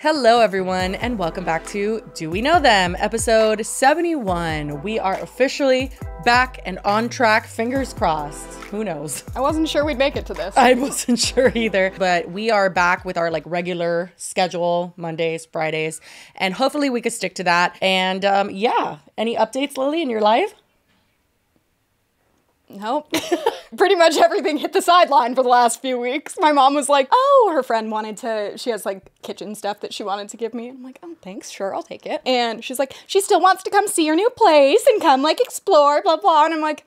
Hello, everyone, and welcome back to Do We Know Them, episode 71. We are officially back and on track, fingers crossed. Who knows? I wasn't sure we'd make it to this. I wasn't sure either, but we are back with our like regular schedule Mondays, Fridays, and hopefully we could stick to that. And um, yeah, any updates, Lily, in your life? Nope. Pretty much everything hit the sideline for the last few weeks. My mom was like, oh, her friend wanted to, she has like kitchen stuff that she wanted to give me. I'm like, oh, thanks, sure, I'll take it. And she's like, she still wants to come see your new place and come like explore, blah, blah. And I'm like,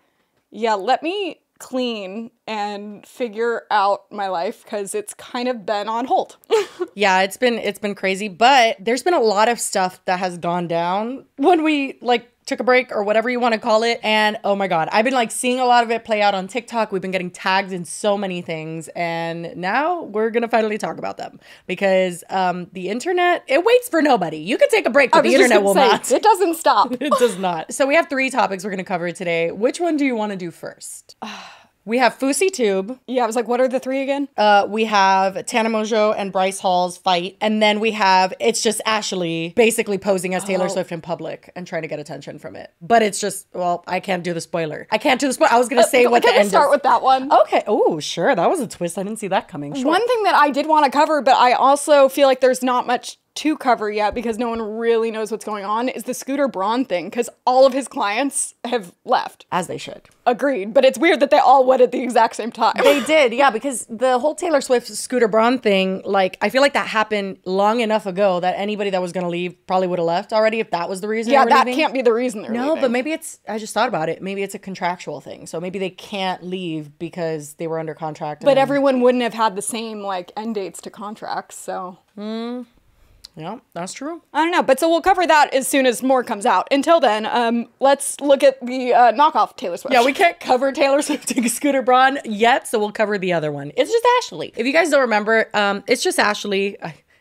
yeah, let me clean and figure out my life because it's kind of been on hold. yeah, it's been it's been crazy, but there's been a lot of stuff that has gone down when we like took a break or whatever you want to call it. And oh my God, I've been like seeing a lot of it play out on TikTok. We've been getting tagged in so many things. And now we're going to finally talk about them because um, the internet, it waits for nobody. You can take a break, but the internet will say, not. It doesn't stop. it does not. So we have three topics we're going to cover today. Which one do you want to do first? We have Fousey Tube. Yeah, I was like, what are the three again? Uh, we have Tana Mongeau and Bryce Hall's fight. And then we have, it's just Ashley basically posing as Taylor oh. Swift in public and trying to get attention from it. But it's just, well, I can't do the spoiler. I can't do the spoiler. I was going to uh, say uh, what can the end start is. with that one? Okay. Oh, sure. That was a twist. I didn't see that coming. Sure. One thing that I did want to cover, but I also feel like there's not much to cover yet because no one really knows what's going on is the Scooter Braun thing because all of his clients have left. As they should. Agreed. But it's weird that they all went at the exact same time. They did, yeah, because the whole Taylor Swift Scooter Braun thing, like, I feel like that happened long enough ago that anybody that was going to leave probably would have left already if that was the reason. Yeah, that leaving. can't be the reason they're No, leaving. but maybe it's, I just thought about it. Maybe it's a contractual thing. So maybe they can't leave because they were under contract. But everyone wouldn't have had the same, like, end dates to contracts, so. Hmm. Yeah, that's true. I don't know, but so we'll cover that as soon as more comes out. Until then, um, let's look at the uh, knockoff Taylor Swift. Yeah, we can't cover Taylor Swift and Scooter Braun yet, so we'll cover the other one. It's just Ashley. If you guys don't remember, um, it's just Ashley.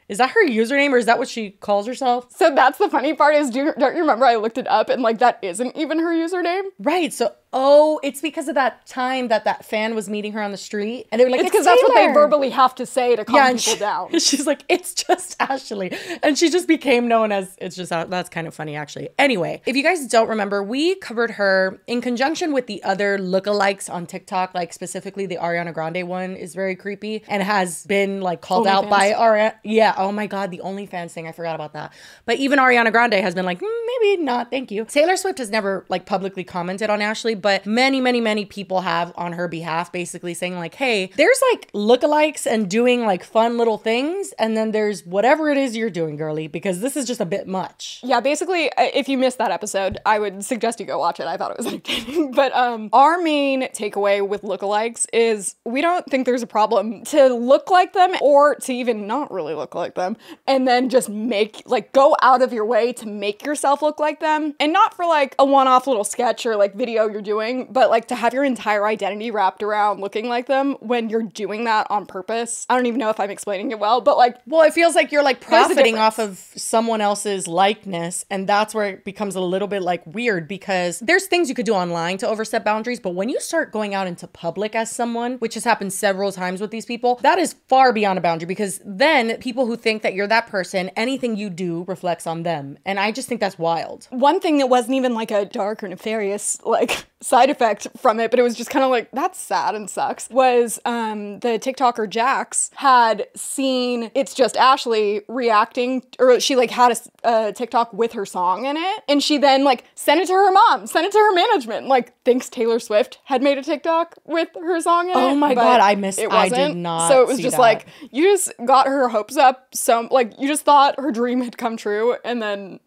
Is that her username or is that what she calls herself? So that's the funny part is do, don't you remember I looked it up and like that isn't even her username? Right. So Oh, it's because of that time that that fan was meeting her on the street, and they were like, "It's because that's what they verbally have to say to calm yeah, people she, down." She's like, "It's just Ashley," and she just became known as "It's just." That's kind of funny, actually. Anyway, if you guys don't remember, we covered her in conjunction with the other lookalikes on TikTok, like specifically the Ariana Grande one is very creepy and has been like called Only out fans. by Ariana. Yeah. Oh my God, the OnlyFans thing. I forgot about that. But even Ariana Grande has been like, mm, maybe not. Thank you. Taylor Swift has never like publicly commented on Ashley but many, many, many people have on her behalf basically saying, like, hey, there's like lookalikes and doing like fun little things. And then there's whatever it is you're doing, girly, because this is just a bit much. Yeah, basically, uh, if you missed that episode, I would suggest you go watch it. I thought it was entertaining. But um, our main takeaway with lookalikes is we don't think there's a problem to look like them or to even not really look like them and then just make, like, go out of your way to make yourself look like them and not for like a one off little sketch or like video you're doing, but like to have your entire identity wrapped around looking like them when you're doing that on purpose. I don't even know if I'm explaining it well, but like, well, it feels like you're like profiting off of someone else's likeness, and that's where it becomes a little bit like weird because there's things you could do online to overstep boundaries, but when you start going out into public as someone, which has happened several times with these people, that is far beyond a boundary because then people who think that you're that person, anything you do reflects on them, and I just think that's wild. One thing that wasn't even like a dark or nefarious like side effect from it, but it was just kind of like, that's sad and sucks, was um, the TikToker Jax had seen It's Just Ashley reacting, or she like had a, a TikTok with her song in it. And she then like sent it to her mom, sent it to her management, like thinks Taylor Swift had made a TikTok with her song in oh it. Oh my God, I missed it. Wasn't. I did not. So it was just that. like, you just got her hopes up. So like, you just thought her dream had come true and then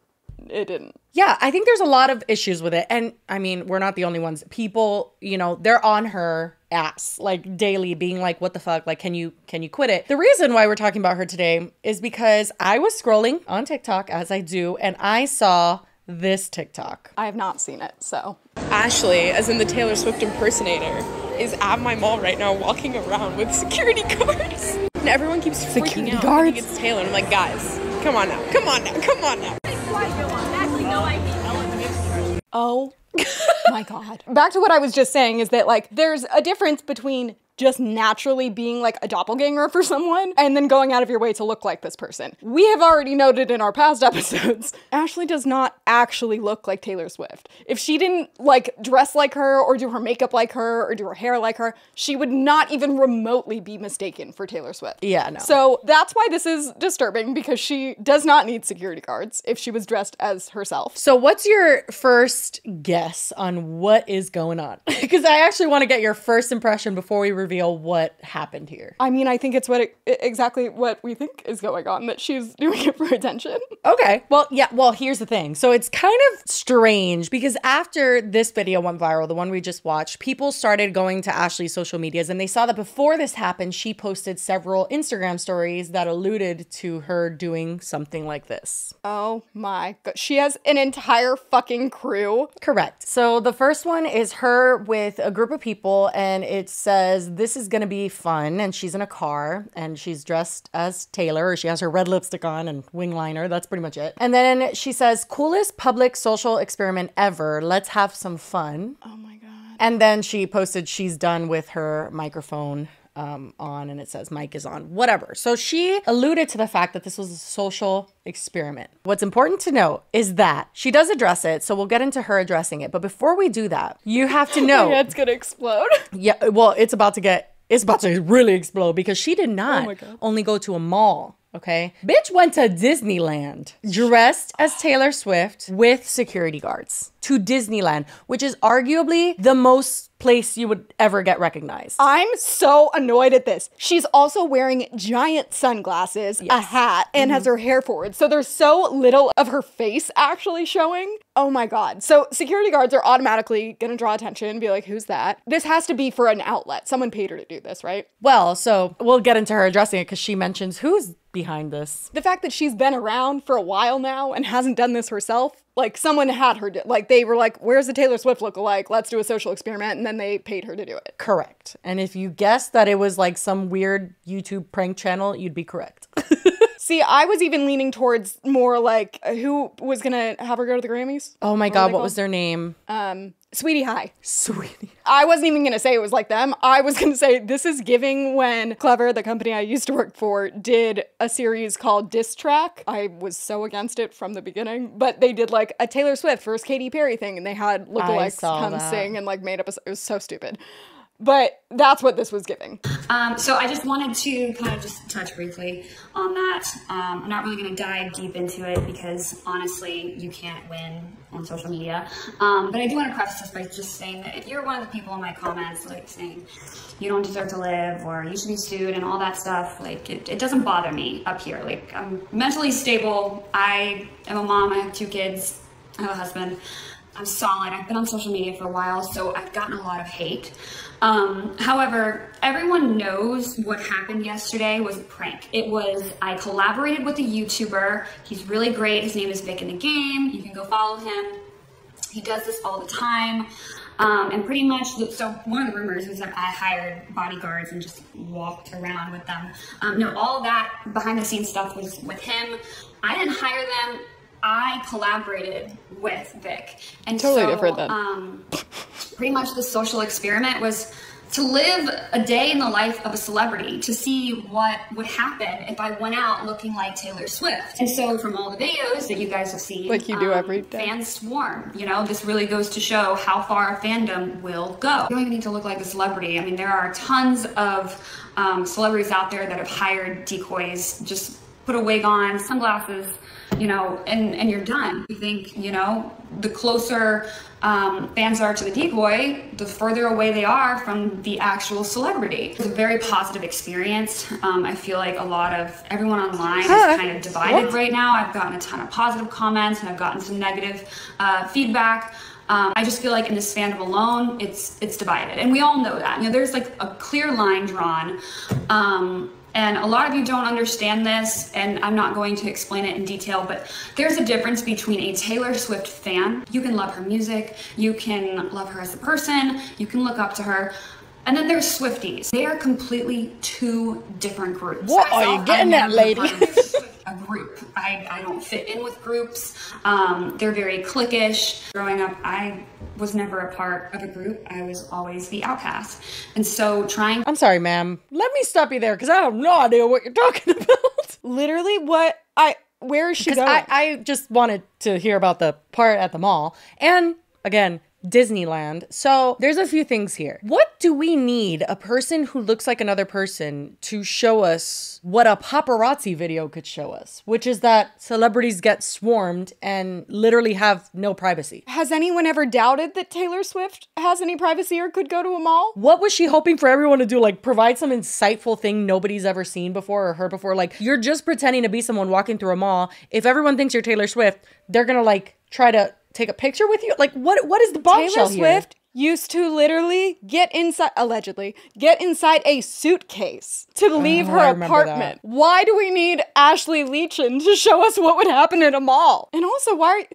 it didn't. Yeah, I think there's a lot of issues with it. And I mean, we're not the only ones. People, you know, they're on her ass like daily being like what the fuck? Like can you can you quit it? The reason why we're talking about her today is because i was scrolling on tiktok as i do and i saw this tiktok. I have not seen it so. Ashley as in the taylor swift impersonator is at my mall right now walking around with security guards. And everyone keeps security freaking out guards? it's taylor. And i'm like guys come on now. Come on now. Come on now Oh my god. Back to what I was just saying is that like there's a difference between just naturally being like a doppelganger for someone and then going out of your way to look like this person. We have already noted in our past episodes, Ashley does not actually look like Taylor Swift. If she didn't like dress like her or do her makeup like her or do her hair like her, she would not even remotely be mistaken for Taylor Swift. Yeah, no. So that's why this is disturbing because she does not need security guards if she was dressed as herself. So, what's your first guess on what is going on? Because I actually want to get your first impression before we reveal what happened here. I mean, I think it's what it, exactly what we think is going on that she's doing it for attention. Okay. Well, yeah. Well, here's the thing. So it's kind of strange because after this video went viral, the one we just watched, people started going to Ashley's social medias and they saw that before this happened, she posted several Instagram stories that alluded to her doing something like this. Oh my god. She has an entire fucking crew. Correct. So the first one is her with a group of people and it says this is going to be fun and she's in a car and she's dressed as Taylor or she has her red lipstick on and wing liner. That's pretty much it. And then she says coolest public social experiment ever. Let's have some fun. Oh my god. And then she posted she's done with her microphone um, on and it says mic is on, whatever. So she alluded to the fact that this was a social experiment. What's important to note is that she does address it. So we'll get into her addressing it. But before we do that, you have to know. My head's gonna explode. yeah, well, it's about to get, it's about to really explode because she did not God. only go to a mall. Okay. Bitch went to Disneyland dressed as Taylor Swift with security guards to Disneyland, which is arguably the most place you would ever get recognized. I'm so annoyed at this. She's also wearing giant sunglasses, a hat, and has mm-hmm. her hair forward. So there's so little of her face actually showing. Oh my god. So security guards are automatically gonna draw attention, and be like, who's that? This has to be for an outlet. Someone paid her to do this, right? Well, so we'll get into her addressing it because she mentions who's behind this. The fact that she's been around for a while now and hasn't done this herself, like someone had her, do, like they were like, where's the Taylor Swift lookalike? Let's do a social experiment. And then they paid her to do it. Correct. And if you guessed that it was like some weird YouTube prank channel, you'd be correct. See, I was even leaning towards more like uh, who was gonna have her go to the Grammys? oh my God, what was their name? Um, Sweety High. Sweetie. I wasn't even gonna say it was like them. I was gonna say this is giving when Clevver, the company I used to work for, did a series called Diss Track. I was so against it from the beginning, but they did like a Taylor Swift versus Katy Perry thing, and they had lookalikes come that. sing and like made up a. It was so stupid. But that's what this was giving. Um, so I just wanted to kind of just touch briefly on that. Um, I'm not really going to dive deep into it because honestly, you can't win on social media. Um, but I do want to preface this by just saying that if you're one of the people in my comments like saying you don't deserve to live or you should be sued and all that stuff, like it, it doesn't bother me up here. Like I'm mentally stable. I am a mom. I have two kids. I have a husband. I'm solid. I've been on social media for a while, so I've gotten a lot of hate. Um, however, everyone knows what happened yesterday was a prank. It was, I collaborated with a YouTuber. He's really great. His name is Vic in the Game. You can go follow him. He does this all the time. Um, and pretty much, so one of the rumors was that I hired bodyguards and just walked around with them. Um, no, all that behind the scenes stuff was with him. I didn't hire them. I collaborated with Vic. And Totally so, different then. Um, pretty much the social experiment was to live a day in the life of a celebrity, to see what would happen if I went out looking like Taylor Swift. And so from all the videos that you guys have seen, um, Like you do every day. fans swarm. You know, this really goes to show how far a fandom will go. You don't even need to look like a celebrity. I mean, there are tons of um, celebrities out there that have hired decoys. Just put a wig on, sunglasses, you know, and, and you're done. You think, you know, the closer um, fans are to the decoy, the further away they are from the actual celebrity. It's a very positive experience. Um, I feel like a lot of everyone online is kind of divided right now. I've gotten a ton of positive comments and I've gotten some negative uh, feedback. Um, I just feel like in this fandom alone, it's it's divided, and we all know that. You know, there's like a clear line drawn, um, and a lot of you don't understand this, and I'm not going to explain it in detail. But there's a difference between a Taylor Swift fan. You can love her music, you can love her as a person, you can look up to her. And then there's Swifties. They are completely two different groups. What are you getting at, lady? Part of a group. I I, I don't fit in with groups. Um, they're very cliquish. Growing up, I was never a part of a group. I was always the outcast. And so trying I'm sorry, ma'am. Let me stop you there because I have no idea what you're talking about. Literally, what I where is she going? I, I just wanted to hear about the part at the mall. And again, Disneyland. So there's a few things here. What do we need a person who looks like another person to show us what a paparazzi video could show us? Which is that celebrities get swarmed and literally have no privacy. Has anyone ever doubted that Taylor Swift has any privacy or could go to a mall? What was she hoping for everyone to do? Like provide some insightful thing nobody's ever seen before or heard before? Like you're just pretending to be someone walking through a mall. If everyone thinks you're Taylor Swift, they're gonna like try to take a picture with you. Like what? What is the bombshell Taylor here? Swift used to literally get inside, allegedly, get inside a suitcase to oh, leave Oh, her apartment. Why do we need Ashley Leechin to show us what would happen at a mall? And also, why?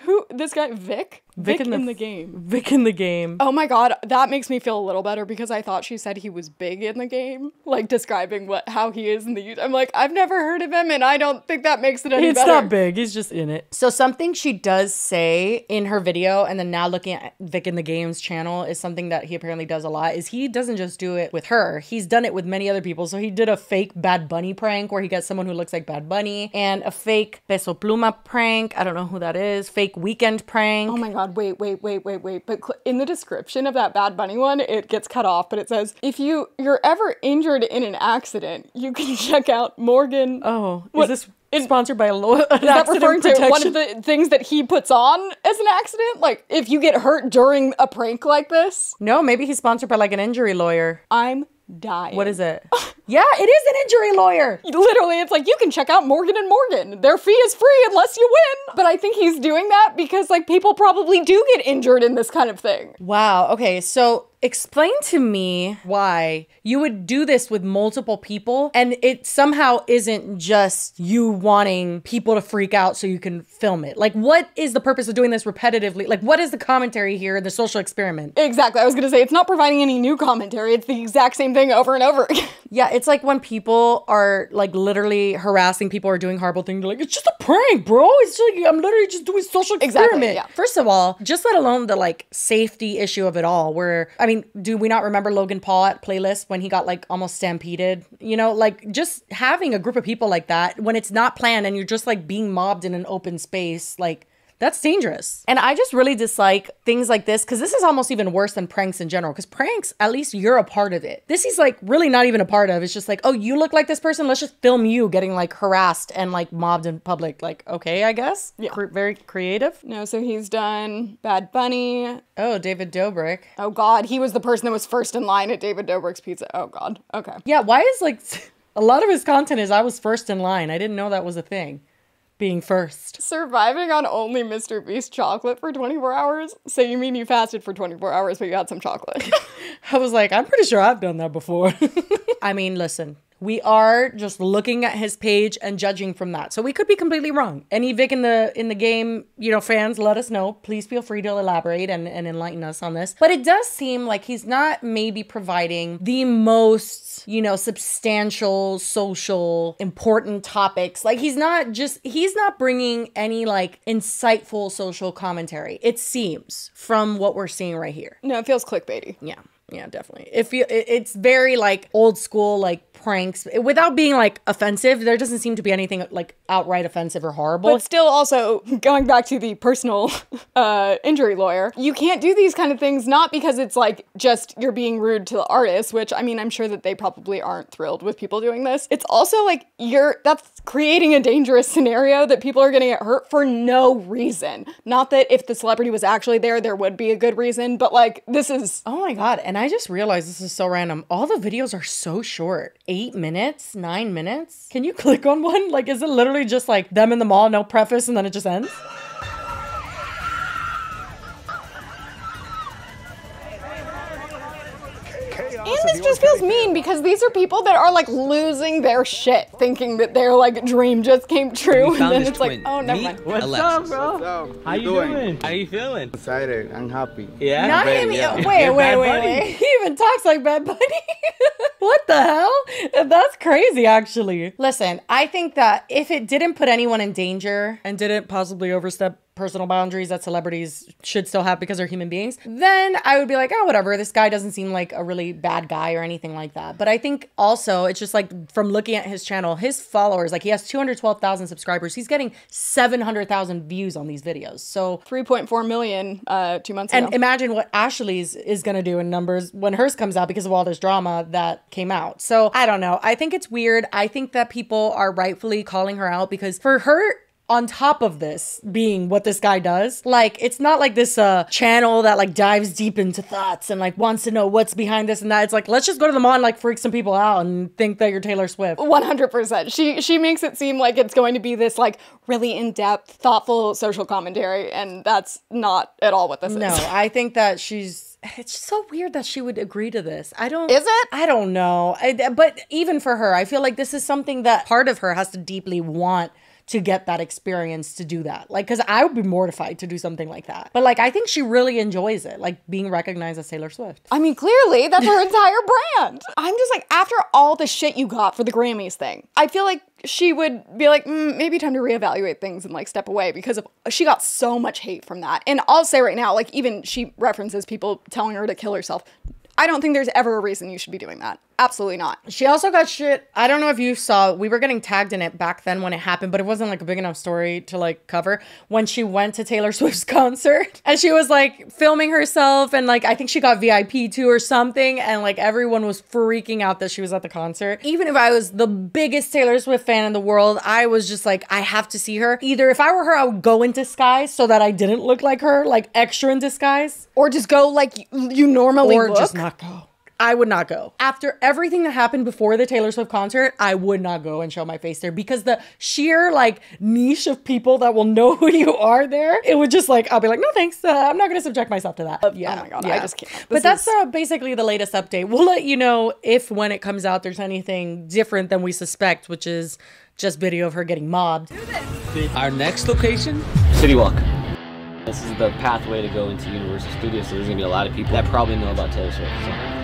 Who? This guy, Vic? Vic, in, the, game. Vic in the game. Oh my god, that makes me feel a little better because I thought she said he was big in the game, like describing what how he is in the. I'm like, I've never heard of him, and I don't think that makes it any It's better. not big. He's just in it. So something she does say in her video, and then now looking at Vic in the Games channel is something that he apparently does a lot. Is he doesn't just do it with her. He's done it with many other people. So he did a fake Bad Bunny prank where he gets someone who looks like Bad Bunny, and a fake Peso Pluma prank. I don't know who that is. Fake Weeknd prank. Oh my god, wait, wait, wait, wait, wait. But cl- in the description of that Bad Bunny one, it gets cut off, but it says, if you, you're ever injured in an accident, you can check out Morgan. Oh, What- is this sponsored by a law? Is that referring to one of the things that he puts on as an accident? Like, if you get hurt during a prank like this, No, maybe he's sponsored by like an injury lawyer. I'm dying. What is it? yeah, it is an injury lawyer. Literally, it's like you can check out Morgan and Morgan. Their fee is free unless you win. But I think he's doing that because like people probably do get injured in this kind of thing. Wow. Okay. So explain to me why you would do this with multiple people and it somehow isn't just you wanting people to freak out so you can film it. Like, what is the purpose of doing this repetitively? Like, what is the commentary here, the social experiment? Exactly. I was gonna say it's not providing any new commentary. It's the exact same thing over and over again. Yeah, it's like when people are like literally harassing people or doing horrible things. They're like, it's just a prank, bro. It's just like I'm literally just doing social Exactly, experiment. yeah. First of all, just let alone the like safety issue of it all. Where I mean, do we not remember Logan Paul at playlist when he got like almost stampeded? You know, like just having a group of people like that when it's not planned and you're just like being mobbed in an open space, like. That's dangerous. And I just really dislike things like this because this is almost even worse than pranks in general. Because pranks, at least you're a part of it. This is like really not even a part of. It's just like, oh, you look like this person. Let's just film you getting like harassed and like mobbed in public. Like, okay, I guess. Yeah. very creative. no, so he's done Bad Bunny. Oh, David Dobrik. Oh God, he was the person that was first in line at David Dobrik's Pizza. Oh God. Okay. Yeah, why is like a lot of his content is I was first in line. I didn't know that was a thing. Being first. Surviving on only Mr. Beast chocolate for 24 hours? So you mean you fasted for 24 hours but you had some chocolate? I was like, I'm pretty sure I've done that before. I mean, listen, we are just looking at his page and judging from that. So we could be completely wrong. Any Vic in the in the game, you know, fans, let us know. Please feel free to elaborate and, and enlighten us on this. But it does seem like he's not maybe providing the most, you know, substantial social important topics. Like he's not just he's not bringing any like insightful social commentary. It seems from what we're seeing right here. no, it feels clickbaity. Yeah. Yeah, definitely. If you, it, it's very like old school, like pranks, without being like offensive. There doesn't seem to be anything like outright offensive or horrible. But still, also going back to the personal uh, injury lawyer, you can't do these kind of things not because it's like just you're being rude to the artist, which I mean, I'm sure that they probably aren't thrilled with people doing this. It's also like you're that's creating a dangerous scenario that people are going to get hurt for no reason. Not that if the celebrity was actually there, there would be a good reason, but like this is oh my god! And I just realized this is so random. All the videos are so short, eight minutes, nine minutes. Can you click on one? Like, is it literally just like them in the mall, no preface, and then it just ends? Just feels mean because these are people that are like losing their shit, thinking that their like dream just came true, and then his it's like, oh, never Meet mind. What's Alexis. up, bro? So, How you doing? How you feeling? Excited. I'm happy. Yeah. Not ready, him. yeah. Wait, Yeah, wait, wait, wait. He even talks like Bad Bunny. what the hell? That's crazy, actually. Listen, I think that if it didn't put anyone in danger and didn't possibly overstep personal boundaries that celebrities should still have because they're human beings, then I would be like, oh, whatever. This guy doesn't seem like a really bad guy or anything like that. But I think also it's just like from looking at his channel, his followers, like he has 212,000 subscribers. He's getting 700,000 views on these videos. So 3.4 million uh, two months and ago. imagine what Ashley's is going to do in numbers when hers comes out because of all this drama that came out. So I don't know. I think it's weird. I think that people are rightfully calling her out because for her on top of this being what this guy does like it's not like this uh channel that like dives deep into thoughts and like wants to know what's behind this and that it's like let's just go to the mall and like freak some people out and think that you're taylor swift 100%. She she makes it seem like it's going to be this like really in-depth, thoughtful social commentary and that's not at all what this no is. No i think that she's it's so weird that she would agree to this i don't Is it? i don't know I, but even for her i feel like this is something that part of her has to deeply want to get that experience to do that. Like, cause I would be mortified to do something like that. But like, I think she really enjoys it, like being recognized as Taylor Swift. I mean, clearly that's her entire brand. I'm just like, after all the shit you got for the Grammys thing, I feel like she would be like, mm, maybe time to reevaluate things and like step away because of she got so much hate from that. And I'll say right now, like even she references people telling her to kill herself. I don't think there's ever a reason you should be doing that. Absolutely not. She also got shit. I don't know if you saw, we were getting tagged in it back then when it happened, but it wasn't like a big enough story to like cover. When she went to Taylor Swift's concert and she was like filming herself and like I think she got VIP too or something. And like everyone was freaking out that she was at the concert. Even if I was the biggest Taylor Swift fan in the world, I was just like, I have to see her. Either if I were her, I would go in disguise so that I didn't look like her, like extra in disguise, Or just go like you, normally or look. just not go. I would not go. After everything that happened before the Taylor Swift concert, I would not go and show my face there because the sheer like niche of people that will know who you are there, it would just like I'll be like, no thanks, uh, I'm not gonna subject myself to that. yeah, oh my God, I just can't. But This that's is- uh, basically the latest update. We'll let you know if when it comes out, there's anything different than we suspect, which is just video of her getting mobbed. Our next location? City Walk. This is the pathway to go into Universal Studios, so there's gonna be a lot of people that probably know about Taylor Swift. So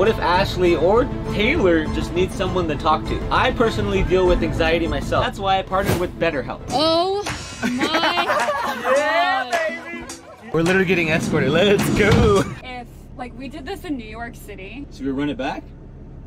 What if Ashley or Taylor just needs someone to talk to? I personally deal with anxiety myself. That's why I partnered with BetterHelp. Oh my god. We're literally getting escorted. Let's go. If like we did this in New York City. Should we run it back?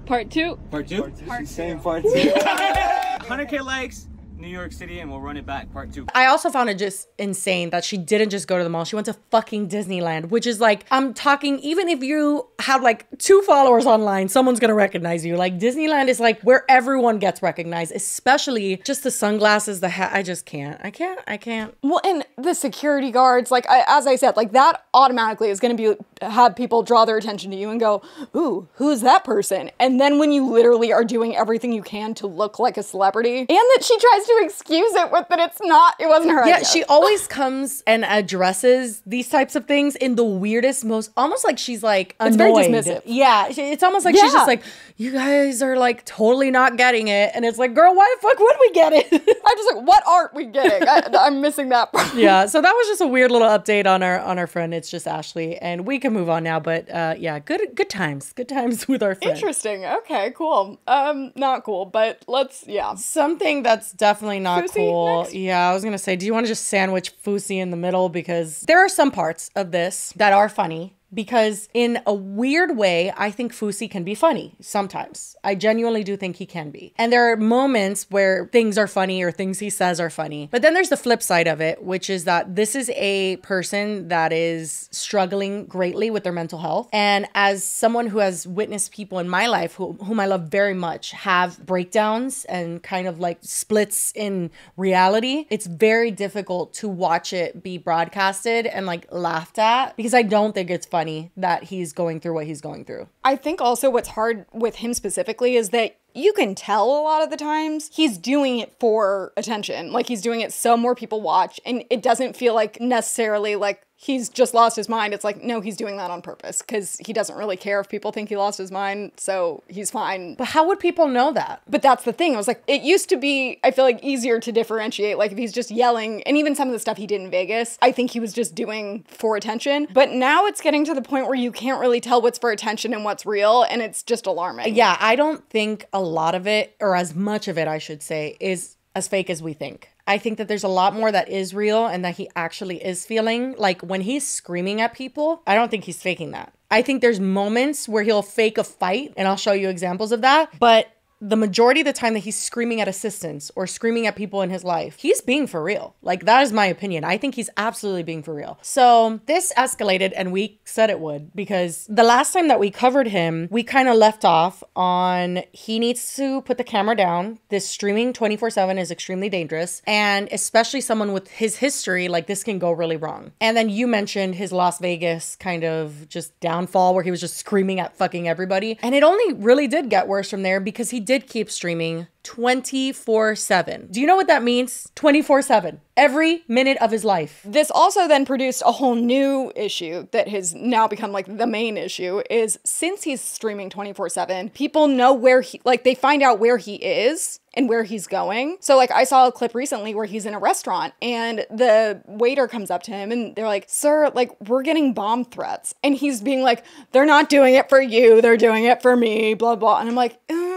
Part two. Part two? Part Same part two. 100k likes, New York City, and we'll run it back. Part two. I also found it just insane that she didn't just go to the mall. She went to fucking Disneyland, which is like, I'm talking, even if you have like two followers online, someone's gonna recognize you. Like, Disneyland is like where everyone gets recognized, especially just the sunglasses, the hat. I just can't. I can't. I can't. Well, and the security guards, like I, as I said, like that automatically is going to be have people draw their attention to you and go, "Ooh, who's that person?" And then when you literally are doing everything you can to look like a celebrity, and that she tries to excuse it with that it's not, it wasn't her Yeah, idea. she always comes and addresses these types of things in the weirdest, most almost like she's like It's very dismissive. Yeah, it's almost like she's just like, you guys are like totally not getting it, and it's like, girl, why the fuck would we get it? I'm just like, what aren't we getting? I, I'm missing that part. yeah, so that was just a weird little update on our on our friend. It's just Ashley, and we can move on now. But uh, yeah, good good times, good times with our friend. Interesting. Okay, cool. Um, not cool, but let's yeah. Something that's definitely not Fousey cool. next? Yeah, I was gonna say, do you want to just sandwich Fousey in the middle? Because there are some parts of this that are funny. Because in a weird way, I think Fousey can be funny sometimes. I genuinely do think he can be. And there are moments where things are funny or things he says are funny. But then there's the flip side of it, which is that this is a person that is struggling greatly with their mental health. And as someone who has witnessed people in my life who, whom I love very much have breakdowns and kind of like splits in reality, it's very difficult to watch it be broadcasted and like laughed at because I don't think it's funny funny that he's going through what he's going through. I think also what's hard with him specifically is that you can tell a lot of the times he's doing it for attention. Like he's doing it so more people watch, and it doesn't feel like necessarily like he's just lost his mind. It's like, no, he's doing that on purpose because he doesn't really care if people think he lost his mind, so he's fine. But how would people know that? But that's the thing. I was like, it used to be, I feel like, easier to differentiate. Like, if he's just yelling, and even some of the stuff he did in Vegas, I think he was just doing for attention. But now it's getting to the point where you can't really tell what's for attention and what's real, and it's just alarming. Yeah, I don't think a lot of it, or as much of it, I should say, is as fake as we think. I think that there's a lot more that is real and that he actually is feeling. Like when he's screaming at people, I don't think he's faking that. I think there's moments where he'll fake a fight, and I'll show you examples of that. But the majority of the time that he's screaming at assistants or screaming at people in his life, he's being for real. Like, that is my opinion. I think he's absolutely being for real. So, this escalated, and we said it would because the last time that we covered him, we kind of left off on he needs to put the camera down. This streaming 24 7 is extremely dangerous. And especially someone with his history, like, this can go really wrong. And then you mentioned his Las Vegas kind of just downfall where he was just screaming at fucking everybody. And it only really did get worse from there because he did keep streaming 24 7. Do you know what that means? 24 7. Every minute of his life. This also then produced a whole new issue that has now become like the main issue is since he's streaming 24/7, people know where he like they find out where he is and where he's going. So like I saw a clip recently where he's in a restaurant and the waiter comes up to him and they're like, "Sir, like we're getting bomb threats." And he's being like, "They're not doing it for you, they're doing it for me." blah blah. And I'm like, "Um,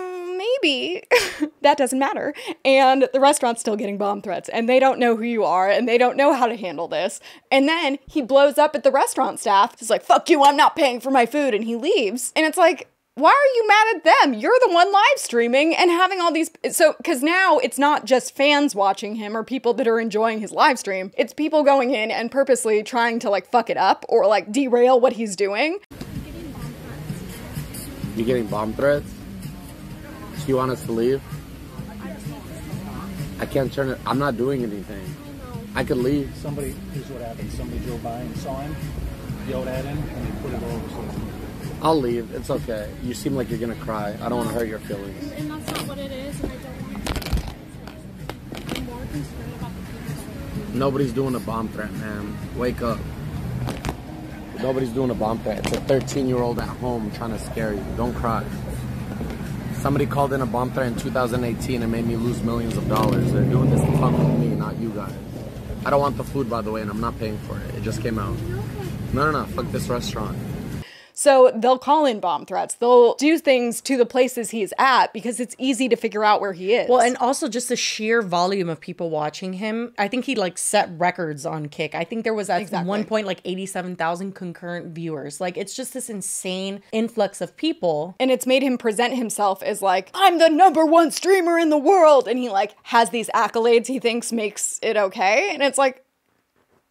maybe that doesn't matter. And the restaurant's still getting bomb threats and they don't know who you are and they don't know how to handle this. And then he blows up at the restaurant staff. He's like, fuck you, I'm not paying for my food. And he leaves. And it's like, why are you mad at them? You're the one live streaming and having all these. So, because now it's not just fans watching him or people that are enjoying his live stream, it's people going in and purposely trying to like fuck it up or like derail what he's doing. You getting bomb threats? Do you want us to leave? I can't turn it. I'm not doing anything. I could leave. Somebody, here's what happened. Somebody drove by and saw him, yelled at him, and they put it over. So I'll leave. It's okay. You seem like you're gonna cry. I don't want to hurt your feelings. And that's not what it is, and I don't want to. I'm more concerned about the people Nobody's doing a bomb threat, man. Wake up. Nobody's doing a bomb threat. It's a 13 year old at home trying to scare you. Don't cry. Somebody called in a bomb threat in 2018 and made me lose millions of dollars. They're doing this to fuck with me, not you guys. I don't want the food, by the way, and I'm not paying for it. It just came out. No, no, no. Fuck this restaurant. So they'll call in bomb threats. They'll do things to the places he's at because it's easy to figure out where he is. Well, and also just the sheer volume of people watching him. I think he like set records on Kick. I think there was at Exactly. one point like 87,000 concurrent viewers. Like it's just this insane influx of people. and it's made him present himself as like I'm the number one streamer in the world, and he like has these accolades he thinks makes it okay, and it's like,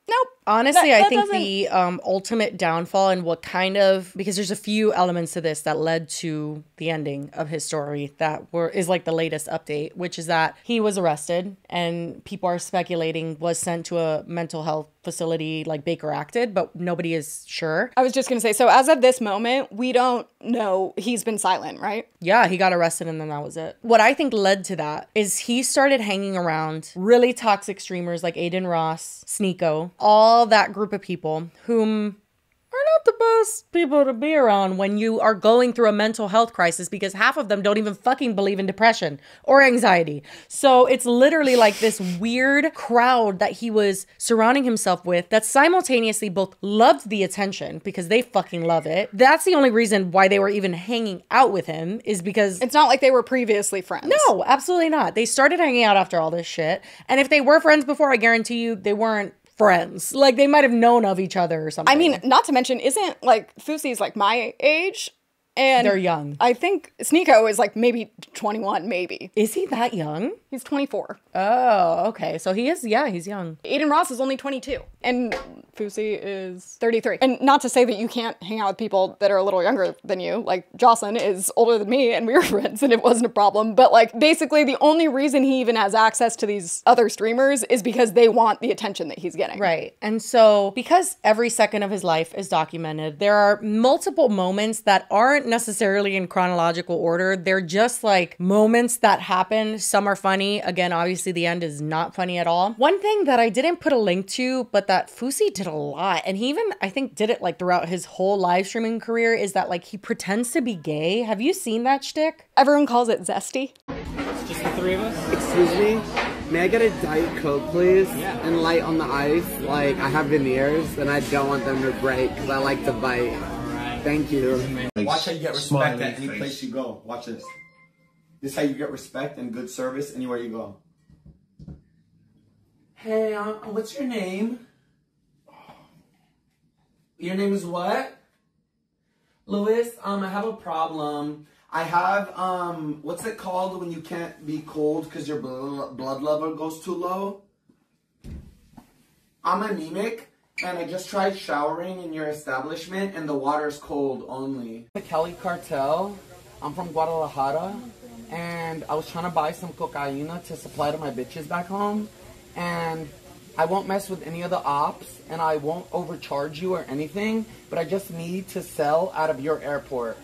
nope. Honestly, That- I think doesn't- the um, ultimate downfall and what kind of because there's a few elements to this that led to the ending of his story that were is like the latest update, which is that he was arrested and people are speculating was sent to a mental health facility like Baker acted, but nobody is sure. I was just gonna say, so as of this moment, we don't know. He's been silent, right? Yeah, he got arrested and then that was it. What I think led to that is he started hanging around really toxic streamers like Adin Ross, Sneako, all that group of people whom are not the best people to be around when you are going through a mental health crisis because half of them don't even fucking believe in depression or anxiety. So it's literally like this weird crowd that he was surrounding himself with that simultaneously both loved the attention because they fucking love it. That's the only reason why they were even hanging out with him is because It's not like they were previously friends. no, absolutely not. They started hanging out after all this shit. And if they were friends before, I guarantee you they weren't friends. Like they might have known of each other or something. I mean, not to mention, isn't like Fousey's like my age? And They're young. I think Sneako is like maybe 21, maybe. Is he that young? He's 24. Oh, okay. So he is, yeah, he's young. Adin Ross is only 22. And Fousey is 33. And not to say that you can't hang out with people that are a little younger than you. Like Jocelyn is older than me and we were friends and it wasn't a problem. But like basically the only reason he even has access to these other streamers is because they want the attention that he's getting. Right. And so, because every second of his life is documented, there are multiple moments that aren't necessarily in chronological order. They're just like moments that happen. Some are funny. Again, obviously, the end is not funny at all. One thing that I didn't put a link to, but that Fousey did a lot, and he even, I think, did it like throughout his whole live streaming career, is that like he pretends to be gay. Have you seen that shtick? Everyone calls it zesty. Just the three of us? Excuse me? May I get a Diet Coke, please? And light on the ice. Like, I have veneers and I don't want them to break because I like to bite. Thank you. Watch how you get respect at any place you go. Watch this. This is how you get respect and good service anywhere you go. Hey, um, what's your name? Your name is what? Louis, um, I have a problem. I have, um, what's it called when you can't be cold because your bl- blood level goes too low? I'm anemic, and I just tried showering in your establishment, and the water's cold only. The Kelly Cartel. I'm from Guadalajara, and I was trying to buy some cocaine to supply to my bitches back home, and I won't mess with any of the ops, and I won't overcharge you or anything, but I just need to sell out of your airport.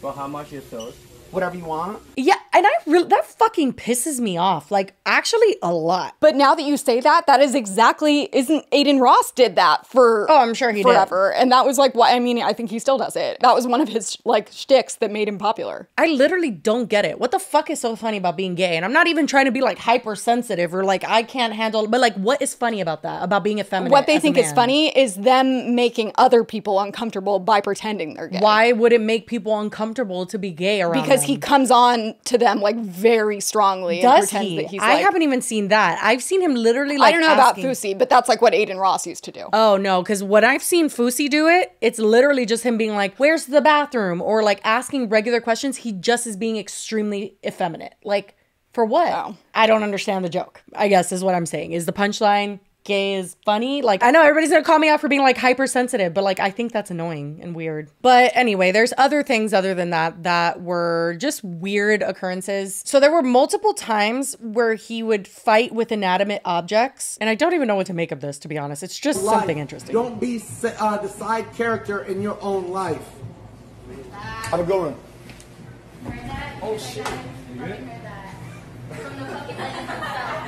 Well, how much is those? Whatever you want. Yeah, and I really, that fucking pisses me off. Like, actually, a lot. But now that you say that, that is exactly isn't Adin Ross did that for Oh, I'm sure he did. forever, and that was like what I mean. I think he still does it. That was one of his like shticks that made him popular. I literally don't get it. What the fuck is so funny about being gay? And I'm not even trying to be like hypersensitive or like I can't handle, but like, what is funny about that? About being effeminate? What they think is funny is them making other people uncomfortable by pretending they're gay. Why would it make people uncomfortable to be gay around? Because he um, comes on to them like very strongly and does pretends he? that he's I like, haven't even seen that. I've seen him literally like. I don't know asking- about Fousey, but that's like what Adin Ross used to do. Oh no, because when I've seen Fousey do it, it's literally just him being like, "Where's the bathroom?" or like asking regular questions. He just is being extremely effeminate. Like, for what? Oh. I don't understand the joke. I guess is what I'm saying. Is the punchline gay is funny? Like, I know everybody's gonna call me out for being like hypersensitive, but like I think that's annoying and weird. But anyway, there's other things other than that that were just weird occurrences. So there were multiple times where he would fight with inanimate objects, and I don't even know what to make of this. To be honest, it's just something interesting. Don't be uh, the side character in your own life. Have a good one.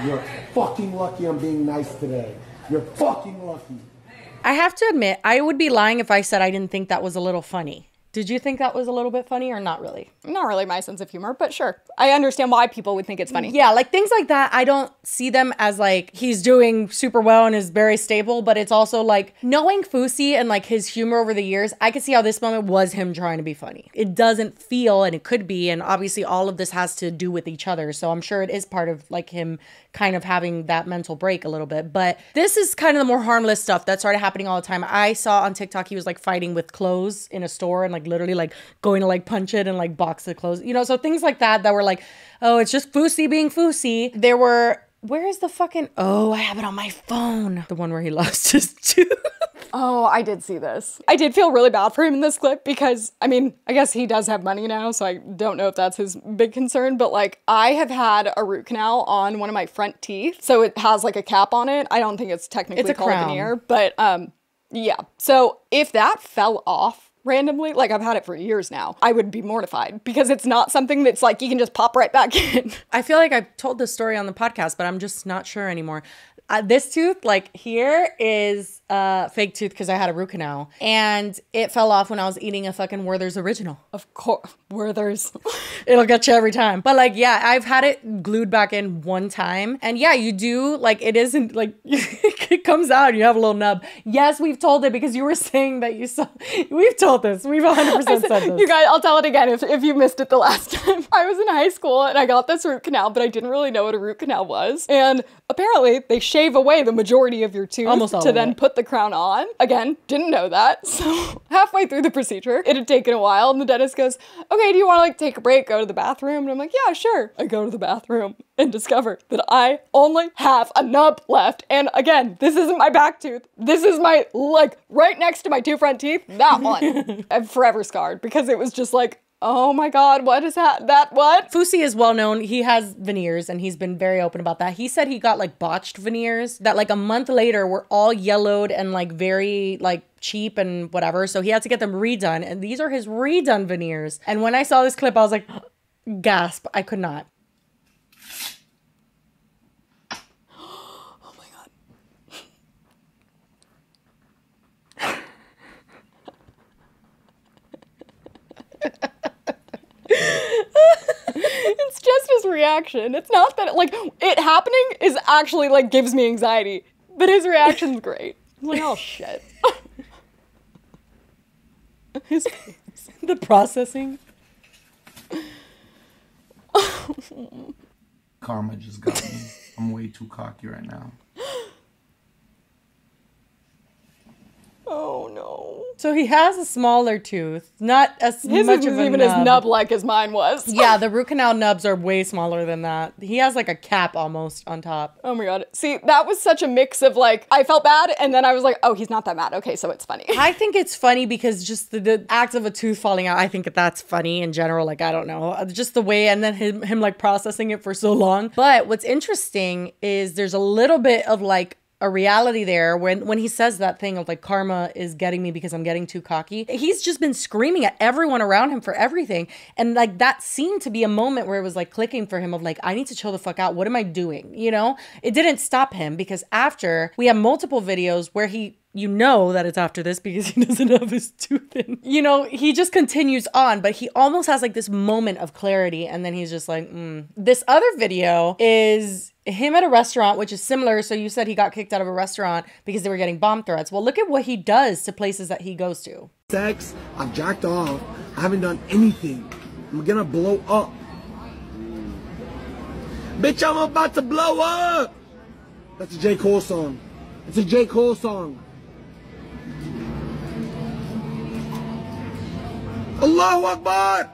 You're fucking lucky I'm being nice today. You're fucking lucky. I have to admit, I would be lying if I said I didn't think that was a little funny. Did you think that was a little bit funny or not really? Not really my sense of humor, but sure. I understand why people would think it's funny. Yeah, like things like that, I don't see them as like he's doing super well and is very stable, but it's also like knowing Fousey and like his humor over the years, I could see how this moment was him trying to be funny. It doesn't feel, and it could be, and obviously all of this has to do with each other. So I'm sure it is part of like him kind of having that mental break a little bit. But this is kind of the more harmless stuff that started happening all the time. I saw on TikTok he was like fighting with clothes in a store and like literally like going to like punch it and like box the clothes, you know, so things like that that were like, oh, it's just Fousey being Fousey. There were, where is the fucking, oh, I have it on my phone. The one where he lost his tooth. Oh, I did see this. I did feel really bad for him in this clip because, I mean, I guess he does have money now, so I don't know if that's his big concern, but like, I have had a root canal on one of my front teeth, so it has like a cap on it. I don't think it's technically It's a called crown. a veneer, but um, yeah. So if that fell off, randomly like i've had it for years now i would be mortified because it's not something that's like you can just pop right back in I feel like I've told this story on the podcast, but I'm just not sure anymore. Uh, this tooth, like here, is a fake tooth because I had a root canal, and it fell off when I was eating a fucking Werther's original. of course werther's It'll get you every time. But like, yeah, I've had it glued back in one time, and yeah, you do like it isn't like it comes out and you have a little nub. Yes, we've told it because you were saying that you saw. We've told told this. We've 100% said this. You guys, I'll tell it again if, if you missed it the last time. I was in high school and I got this root canal, but I didn't really know what a root canal was. And apparently they shave away the majority of your tooth Almost to then put the crown on. Again, didn't know that. So halfway through the procedure, it had taken a while and the dentist goes, okay, do you want to like take a break, go to the bathroom? And I'm like, yeah, sure. I go to the bathroom and discover that I only have a nub left. And again, this isn't my back tooth. This is my, like, right next to my two front teeth. That one. I'm forever scarred because it was just like, oh my God, what is that? That what? Fousey is well known. He has veneers and he's been very open about that. He said he got like botched veneers that like a month later were all yellowed and like very like cheap and whatever. So he had to get them redone. And these are his redone veneers. And when I saw this clip, I was like, gasp. I could not. It's just his reaction. It's not that like it happening is actually like gives me anxiety, but his reaction's great. I'm like, oh shit. His the processing. Karma just got me. I'm way too cocky right now. Oh no. So he has a smaller tooth, not as His much of a even nub. as nub like as mine was. yeah, the root canal nubs are way smaller than that. He has like a cap almost on top. Oh my god. See, that was such a mix of like I felt bad and then I was like, oh, he's not that mad. Okay, so it's funny. I think it's funny because just the, the act of a tooth falling out, I think that that's funny in general. Like, I don't know. Uh, Just the way, and then him, him like processing it for so long. But what's interesting is there's a little bit of like, a reality there when when he says that thing of like karma is getting me because I'm getting too cocky. He's just been screaming at everyone around him for everything. And like that seemed to be a moment where it was like clicking for him of like I need to chill the fuck out. What am I doing? You know? It didn't stop him because after we have multiple videos where he you know that it's after this because he doesn't have his tooth in. You know, he just continues on, but he almost has like this moment of clarity and then he's just like, mm. This other video is him at a restaurant, which is similar. So you said he got kicked out of a restaurant because they were getting bomb threats. Well, look at what he does to places that he goes to. Sex, I've jacked off, I haven't done anything. I'm gonna blow up. Bitch, I'm about to blow up! That's a J. Cole song. It's a J. Cole song. Allahu Akbar!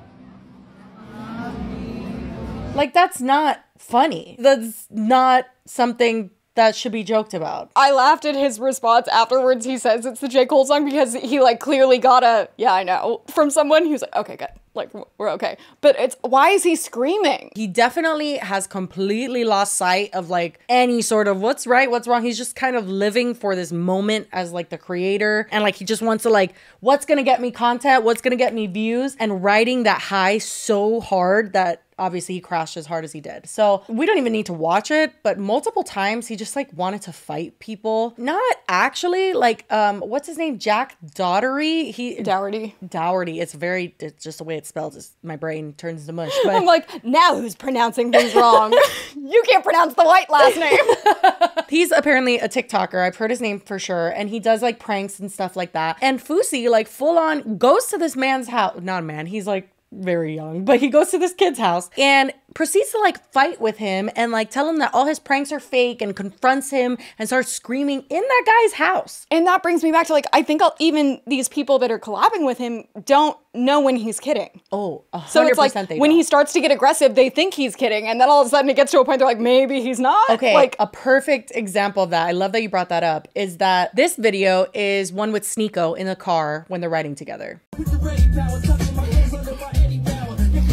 Like, that's not funny. That's not something that should be joked about. I laughed at his response afterwards. He says it's the J. Cole song because he like clearly got a yeah, I know from someone. He was like, okay, good, like we're okay. But it's why is he screaming? He definitely has completely lost sight of like any sort of what's right, what's wrong. He's just kind of living for this moment as like the creator and like he just wants to like what's going to get me content, what's going to get me views and riding that high so hard that obviously he crashed as hard as he did. So we don't even need to watch it, but multiple times he just like wanted to fight people. Not actually like um what's his name? Jack Daugherty. He Dougherty. Dougherty. It's very it's just the way it's spelled. It's, my brain turns to mush. But I'm like, now who's pronouncing things wrong? you can't pronounce the white last name. He's apparently a TikToker. I've heard his name for sure. And he does like pranks and stuff like that. And Fousey, like full on, goes to this man's house. Not a man, he's like very young, but he goes to this kid's house and proceeds to like fight with him and like tell him that all his pranks are fake and confronts him and starts screaming in that guy's house. And that brings me back to like, I think I'll, even these people that are collabing with him don't know when he's kidding. Oh, So it's like they when he starts to get aggressive, they think he's kidding, and then all of a sudden it gets to a point they're like, maybe he's not. Okay, like a perfect example of that. I love that you brought that up. Is that this video is one with Sneako in the car when they're riding together.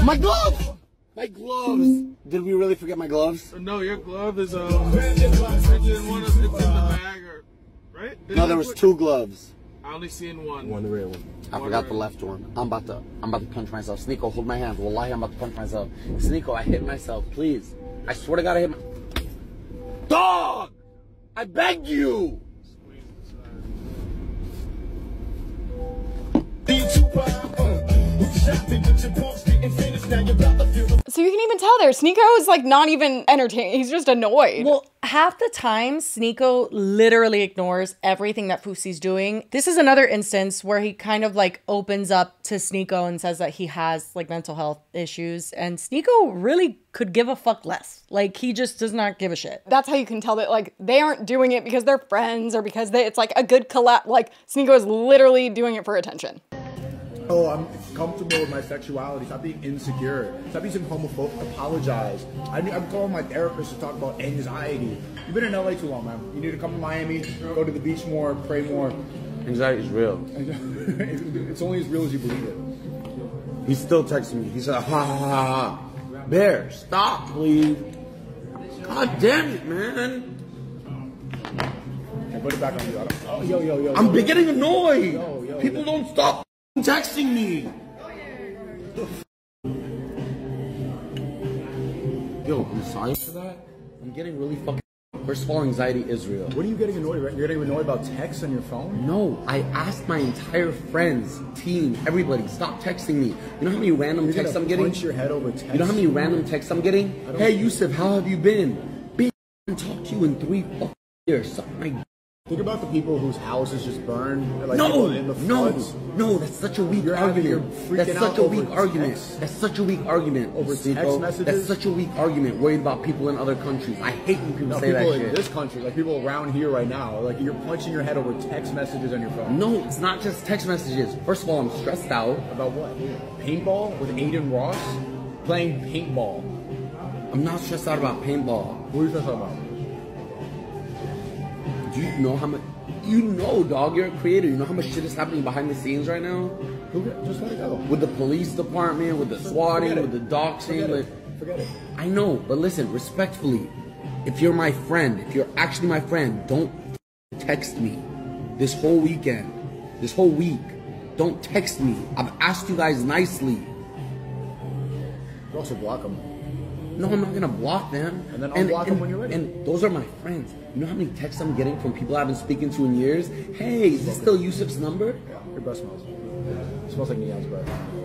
My gloves! My gloves! Did we really forget my gloves? No, your glove is um. It's in one of, it's in the bag, or right? No, there was two gloves. I only seen one. One real one. I forgot the left one. I'm about to I'm about to punch myself. Sneako, hold my hand. Wallahi, I'm about to punch myself. Sneako, I hit myself, please. I swear to God, I hit my Dog! I beg you! So you can even tell there. Sneako is like not even entertaining. He's just annoyed. Well, half the time, Sneako literally ignores everything that Fousey's doing. This is another instance where he kind of like opens up to Sneako and says that he has like mental health issues. And Sneako really could give a fuck less. Like he just does not give a shit. That's how you can tell that like they aren't doing it because they're friends or because they, it's like a good collab. Like Sneako is literally doing it for attention. Oh, I'm comfortable with my sexuality. Stop being insecure. Stop being homophobic. Apologize. I, I'm calling my therapist to talk about anxiety. You've been in LA too long, man. You need to come to Miami, go to the beach more, pray more. Anxiety is real. it's only as real as you believe it. He's still texting me. He said, ha ha ha ha. Bear, stop, please. God damn it, man. I put it back on you. Oh, yo, yo, yo. I'm yo, getting annoyed. Yo, yo, People don't stop texting me. Yo, I'm sorry for that. I'm getting really fucking. First of all, anxiety is real. What are you getting annoyed about? You're getting annoyed about texts on your phone? No, I asked my entire friends, team, everybody, stop texting me. You know how many random You're texts I'm getting? punch your head over text. You know how many random texts I'm getting? Hey, Yusuf, how have you been? Bitch, I haven't talked to you in three fucking years. Suck my Think about the people whose houses just burned. Like no, people in the no, no, that's such a weak You're argument. That's such a weak argument. text. That's such a weak argument. Over text messages? That's such a weak argument. Worried about people in other countries. I hate when people No, say people that in this country, like people around here right now, like you're punching your head over text messages on your phone. No, it's not just text messages. First of all, I'm stressed out. About what? Paintball with Adin Ross? Playing paintball. I'm not stressed out about paintball. What are you stressed out about? You know how much? You know, dog. You're a creator. You know how much shit is happening behind the scenes right now. Just let it go. With the police department, with the swatting, with the doxing. It. Forget it. I know, but listen, respectfully, if you're my friend, if you're actually my friend, don't text me this whole weekend, this whole week. Don't text me. I've asked you guys nicely. You also block them. No, I'm not gonna block them. And then I'll unblock them when you're ready. And those are my friends. You know how many texts I'm getting from people I've been speaking to in years? Hey, is this still Yusuf's number? Yeah, your breath smells. It smells like Neon's breath.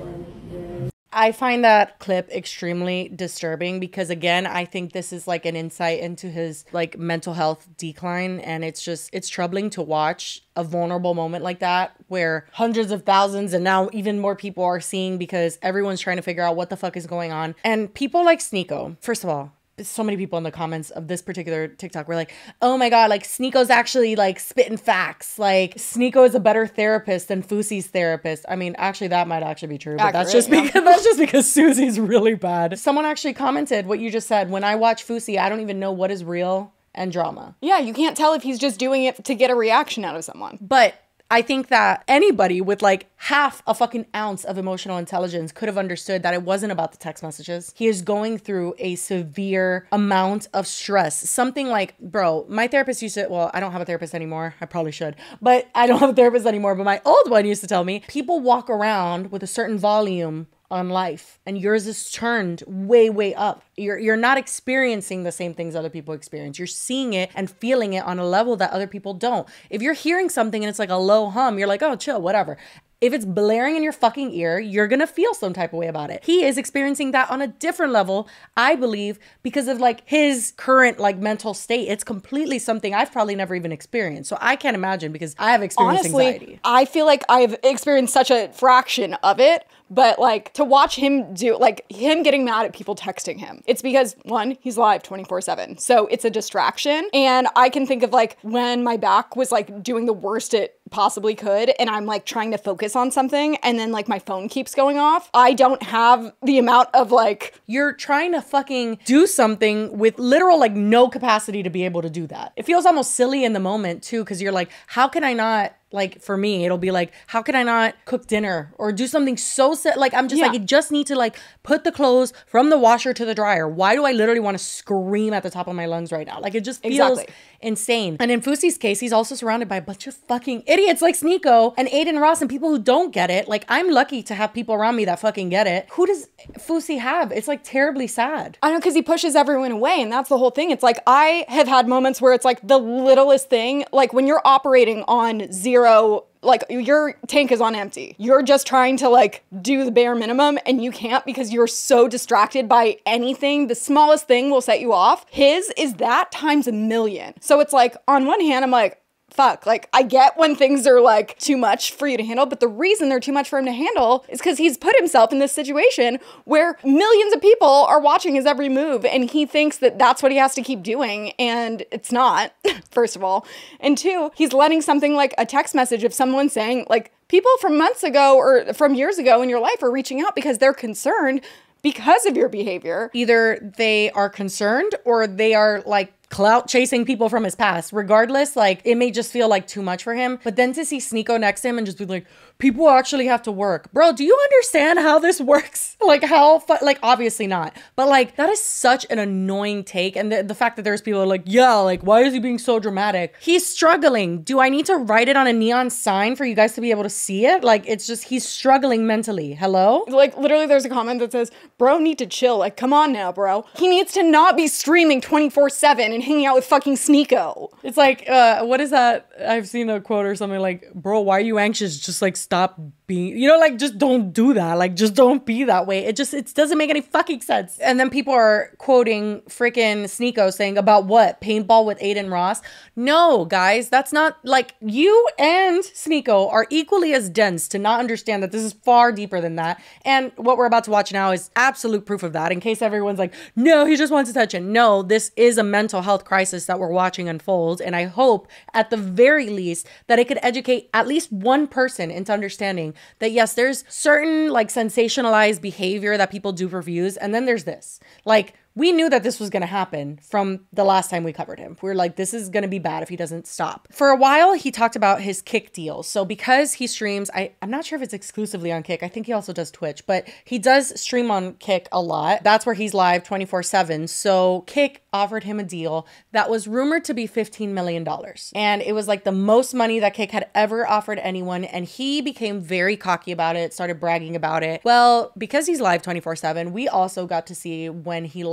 I find that clip extremely disturbing because again, I think this is like an insight into his like mental health decline and it's just it's troubling to watch a vulnerable moment like that where hundreds of thousands and now even more people are seeing because everyone's trying to figure out what the fuck is going on. And people like Sneako, first of all, so many people in the comments of this particular TikTok were like, "Oh my god, like Sneako's actually like spitting facts. Like Sneako is a better therapist than Fousey's therapist." I mean, actually, that might actually be true, but that's just yeah. because that's just because Susie's really bad. Someone actually commented what you just said. When I watch Fousey, I don't even know what is real and drama. Yeah, you can't tell if he's just doing it to get a reaction out of someone. But I think that anybody with like half a fucking ounce of emotional intelligence could have understood that it wasn't about the text messages. He is going through a severe amount of stress. Something like, bro, my therapist used to, well, I don't have a therapist anymore. I probably should, but I don't have a therapist anymore. But my old one used to tell me people walk around with a certain volume on life and yours is turned way way up you're you're not experiencing the same things other people experience you're seeing it and feeling it on a level that other people don't if you're hearing something and it's like a low hum you're like oh chill whatever if it's blaring in your fucking ear, you're gonna feel some type of way about it. He is experiencing that on a different level, I believe, because of like his current like mental state. It's completely something I've probably never even experienced. So I can't imagine because I have experienced Honestly, anxiety. I feel like I've experienced such a fraction of it, but like to watch him do like him getting mad at people texting him. It's because one, he's live 24/7. So it's a distraction and I can think of like when my back was like doing the worst it possibly could and I'm like trying to focus on something and then like my phone keeps going off. I don't have the amount of like you're trying to fucking do something with literal like no capacity to be able to do that. It feels almost silly in the moment too cuz you're like how can I not like for me it'll be like how can I not cook dinner or do something so set like I'm just like I just need to like put the clothes from the washer to the dryer. Why do I literally want to scream at the top of my lungs right now? Like it just feels Exactly. insane. And in Fousey's case, he's also surrounded by a bunch of fucking idiots like Sneako and Adin Ross and people who don't get it. Like I'm lucky to have people around me that fucking get it. Who does Fousey have? It's like terribly sad. I know because he pushes everyone away, and that's the whole thing. It's like I have had moments where it's like the littlest thing, like when you're operating on zero zero like your tank is on empty. You're just trying to like do the bare minimum and you can't because you're so distracted by anything. The smallest thing will set you off. His is that times a million. So it's like on one hand I'm like fuck. Like, I get when things are like too much for you to handle, but the reason they're too much for him to handle is because he's put himself in this situation where millions of people are watching his every move and he thinks that that's what he has to keep doing. And it's not, first of all. And two, he's letting something like a text message of someone saying, like, people from months ago or from years ago in your life are reaching out because they're concerned because of your behavior. Either they are concerned or they are like clout chasing people from his past. Regardless, like it may just feel like too much for him. But then to see Sneako next to him and just be like, people actually have to work. Bro, do you understand how this works? like how fu- like obviously not. But like that is such an annoying take. And the, the fact that there's people like, yeah, like why is he being so dramatic? He's struggling. Do I need to write it on a neon sign for you guys to be able to see it? Like it's just he's struggling mentally. Hello? Like literally there's a comment that says, bro need to chill. Like, come on now, bro. He needs to not be streaming 24-7 and hanging out with fucking Sneako. It's like, uh, what is that? I've seen a quote or something like, bro, why are you anxious? Just like stop being, you know, like just don't do that. Like just don't be that way. It just, it doesn't make any fucking sense. And then people are quoting freaking Sneako saying about what? Paintball with Adin Ross? No, guys, that's not like you and Sneako are equally as dense to not understand that this is far deeper than that. And what we're about to watch now is absolute proof of that. In case everyone's like, no, he just wants attention. No, this is a mental health crisis that we're watching unfold. And I hope at the very least that it could educate at least one person into understanding that yes, there's certain like sensationalized behavior that people do for views. And then there's this. Like, we knew that this was going to happen from the last time we covered him. We are like, this is going to be bad if he doesn't stop. For a while, he talked about his Kick deal. So because he streams, I, I'm not sure if it's exclusively on Kick. I think he also does Twitch, but he does stream on Kick a lot. That's where he's live 24 7. So Kick offered him a deal that was rumored to be $15 million. And it was like the most money that Kick had ever offered anyone. And he became very cocky about it, started bragging about it. Well, because he's live 24 7, we also got to see when he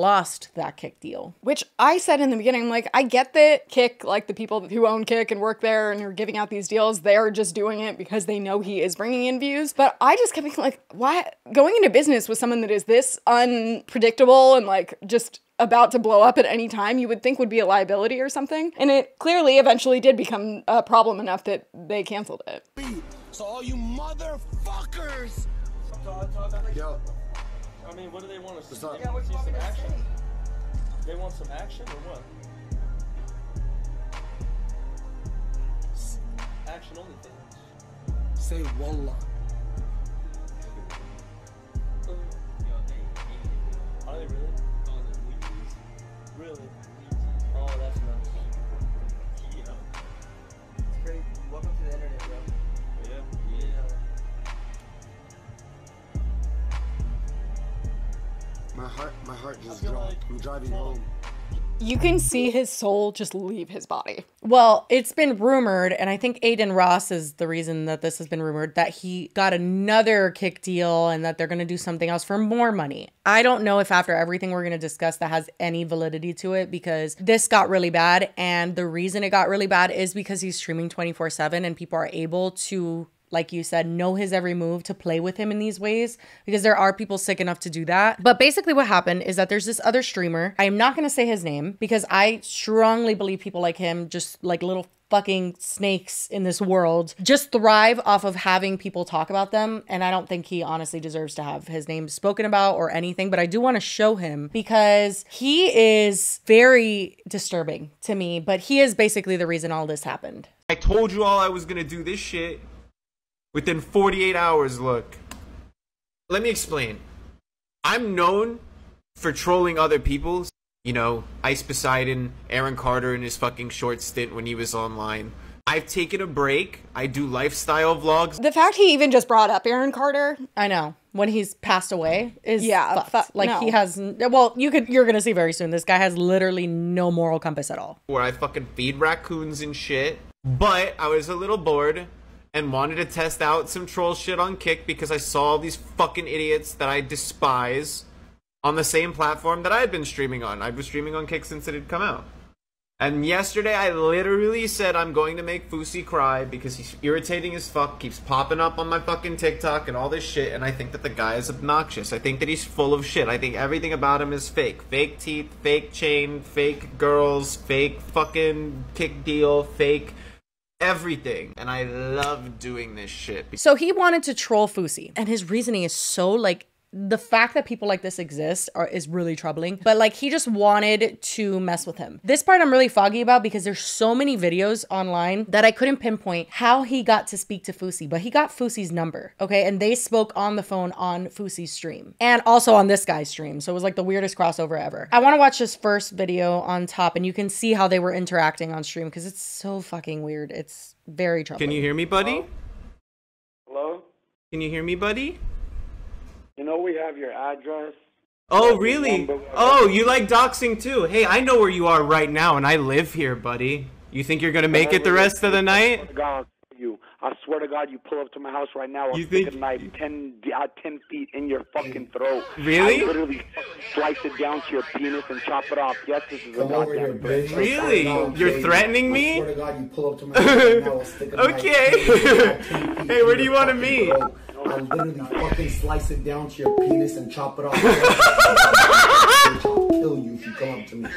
that Kick deal. Which I said in the beginning, I'm like, I get that Kick, like the people who own Kick and work there and are giving out these deals, they're just doing it because they know he is bringing in views. But I just kept being like, why? Going into business with someone that is this unpredictable and like just about to blow up at any time, you would think would be a liability or something. And it clearly eventually did become a problem enough that they canceled it. So all you motherfuckers. Yo. I mean, what do they want us to What's do? up? They want to see some action. They want some action or what? Action only things. Say wallah. Are they really? Really? Oh, that's nuts. My heart, my heart just dropped. I'm driving home. You can see his soul just leave his body. Well, it's been rumored, and I think Adin Ross is the reason that this has been rumored, that he got another kick deal and that they're going to do something else for more money. I don't know if after everything we're going to discuss that has any validity to it because this got really bad. And the reason it got really bad is because he's streaming 24 7 and people are able to like you said, know his every move to play with him in these ways because there are people sick enough to do that. But basically, what happened is that there's this other streamer. I am not going to say his name because I strongly believe people like him, just like little fucking snakes in this world, just thrive off of having people talk about them. And I don't think he honestly deserves to have his name spoken about or anything, but I do want to show him because he is very disturbing to me, but he is basically the reason all this happened. I told you all I was gonna do this shit within 48 hours, look. Let me explain. I'm known for trolling other people. You know, Ice Poseidon, Aaron Carter in his fucking short stint when he was online. I've taken a break. I do lifestyle vlogs. The fact he even just brought up Aaron Carter. I know. When he's passed away is Yeah, fu- like no. he has well, you could you're gonna see very soon. This guy has literally no moral compass at all. where I fucking feed raccoons and shit. But I was a little bored and wanted to test out some troll shit on Kick because I saw these fucking idiots that I despise on the same platform that I had been streaming on. I've been streaming on Kick since it had come out. And yesterday I literally said I'm going to make Fousey cry because he's irritating as fuck, keeps popping up on my fucking TikTok and all this shit, and I think that the guy is obnoxious. I think that he's full of shit. I think everything about him is fake. Fake teeth, fake chain, fake girls, fake fucking kick deal, fake everything. And I love doing this shit. So he wanted to troll Fousey, and his reasoning is so like the fact that people like this exist are, is really troubling. But like he just wanted to mess with him. This part I'm really foggy about because there's so many videos online that I couldn't pinpoint how he got to speak to Fousey, but he got Fousey's number, okay? And they spoke on the phone on Fousey's stream and also on this guy's stream. So it was like the weirdest crossover ever. I want to watch this first video on top and you can see how they were interacting on stream because it's so fucking weird. It's very troubling. Can you hear me, buddy? Hello? Can you hear me, buddy? You know we have your address. Oh, really? Oh, you like doxing too? Hey, I know where you are right now, and I live here, buddy. You think you're gonna make it the rest of the night? God, you. I swear to God, you pull up to my house right now. I'll You stick think- a knife 10, uh, 10 feet in your fucking throat. Really? I literally slice it down to your penis and chop it off. Yes, this is a Come over goddamn here, bitch. Really? You're threatening me? I swear to God, you pull up to my house right now, I'll stick a Okay. in your fucking Hey, where do you want to meet? throat. I'll literally fucking slice it down to your penis and chop it off. I'll kill you if you come up to me.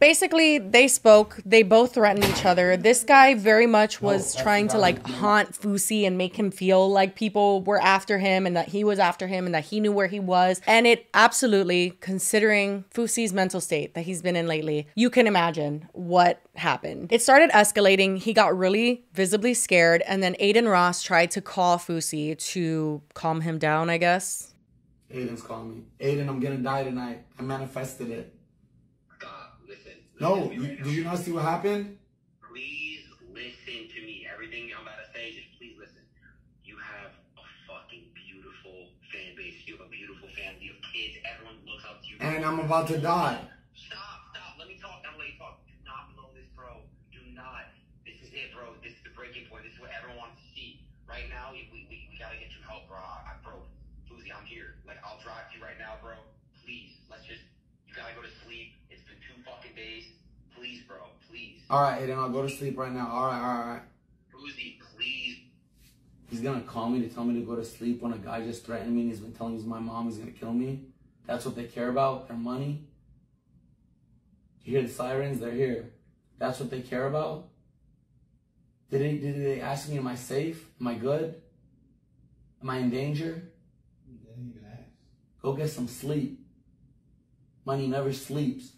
Basically, they spoke. They both threatened each other. This guy very much oh, was trying to like haunt Fousey and make him feel like people were after him and that he was after him and that he knew where he was. And it absolutely, considering Fousey's mental state that he's been in lately, you can imagine what happened. It started escalating. He got really visibly scared. And then Adin Ross tried to call Fousey to calm him down, I guess. Adin's calling me. Adin, I'm gonna die tonight. I manifested it. No, you, did you not see what happened? Please listen to me. Everything I'm about to say, just please listen. You have a fucking beautiful fan base. You have a beautiful family. You have kids. Everyone looks up to you. And I'm about to die. Stop, stop. Let me talk. I'm letting you talk. Do not blow this, bro. Do not. This is it, bro. This is the breaking point. This is what everyone wants to see. Right now, we, we, we gotta get you help, bro. I, I bro. Fousey, I'm here. Like, I'll drive you right now, bro. Please. Let's just, you gotta go to sleep. It's been two fucking days. Please, bro. Please. All right, Adin, I'll go to sleep right now. All right, all right, all right. Fousey, please. He's gonna call me to tell me to go to sleep when a guy just threatened me and he's been telling his my mom he's gonna kill me. That's what they care about, their money. You hear the sirens? They're here. That's what they care about. Did they, did they ask me, am I safe? Am I good? Am I in danger? Go get some sleep. Money never sleeps.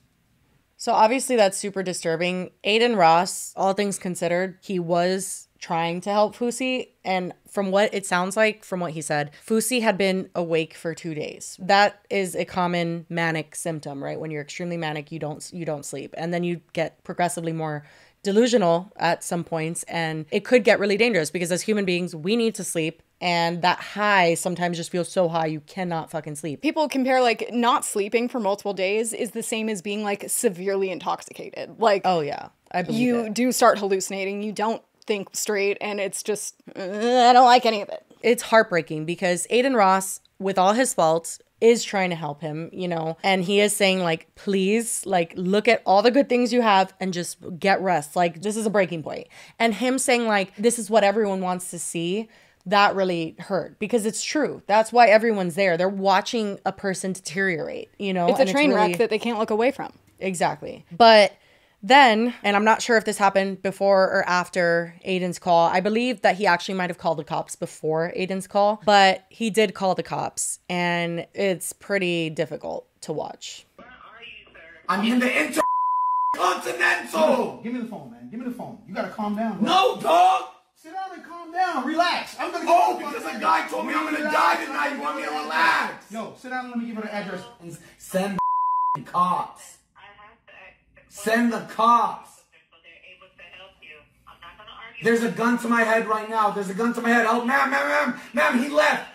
So obviously that's super disturbing. Adin Ross, all things considered, he was trying to help Fousey and from what it sounds like from what he said, Fousey had been awake for 2 days. That is a common manic symptom, right? When you're extremely manic, you don't you don't sleep and then you get progressively more delusional at some points and it could get really dangerous because as human beings, we need to sleep and that high sometimes just feels so high you cannot fucking sleep. People compare like not sleeping for multiple days is the same as being like severely intoxicated. Like, oh yeah, I believe you it. do start hallucinating. You don't think straight, and it's just uh, I don't like any of it. it's heartbreaking because Adin Ross, with all his faults, is trying to help him, you know, and he is saying, like, please, like, look at all the good things you have and just get rest. Like, this is a breaking point. And him saying, like, this is what everyone wants to see. That really hurt because it's true. That's why everyone's there. They're watching a person deteriorate, you know? It's a and train really- wreck that they can't look away from. Exactly. But then, and I'm not sure if this happened before or after Adin's call, I believe that he actually might have called the cops before Adin's call, but he did call the cops, and it's pretty difficult to watch. I'm in the inter continental. Give me the phone, man. Give me the phone. You gotta calm down. bro. No, dog. Sit down and calm down. Relax. I'm gonna. Oh, because a guy told me I'm gonna die tonight. You want me to relax? Yo, sit down and let me give her the address. And send the cops. Send the cops. There's a gun to my head right now. There's a gun to my head. Help, ma'am, ma'am, ma'am, ma'am, he left.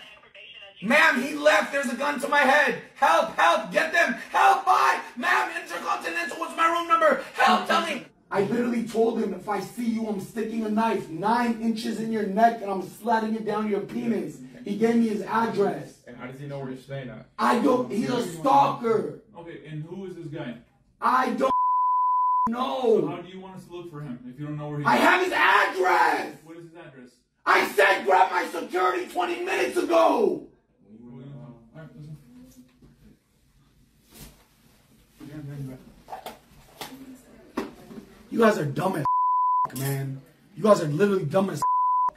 Ma'am, he left. There's a gun to my head. Help, help, get them. Help, bye. Ma'am, Intercontinental, what's my room number? Help, tell me. I literally told him if I see you, I'm sticking a knife nine inches in your neck and I'm sliding it down your penis. He gave me his address. And how does he know where you're staying at? I don't, he's a stalker. Okay, and who is this guy? I don't. know. So how do you want us to look for him if you don't know where he I have his address. What is his address? I said grab my security 20 minutes ago. You guys are dumb as man. You guys are literally dumb as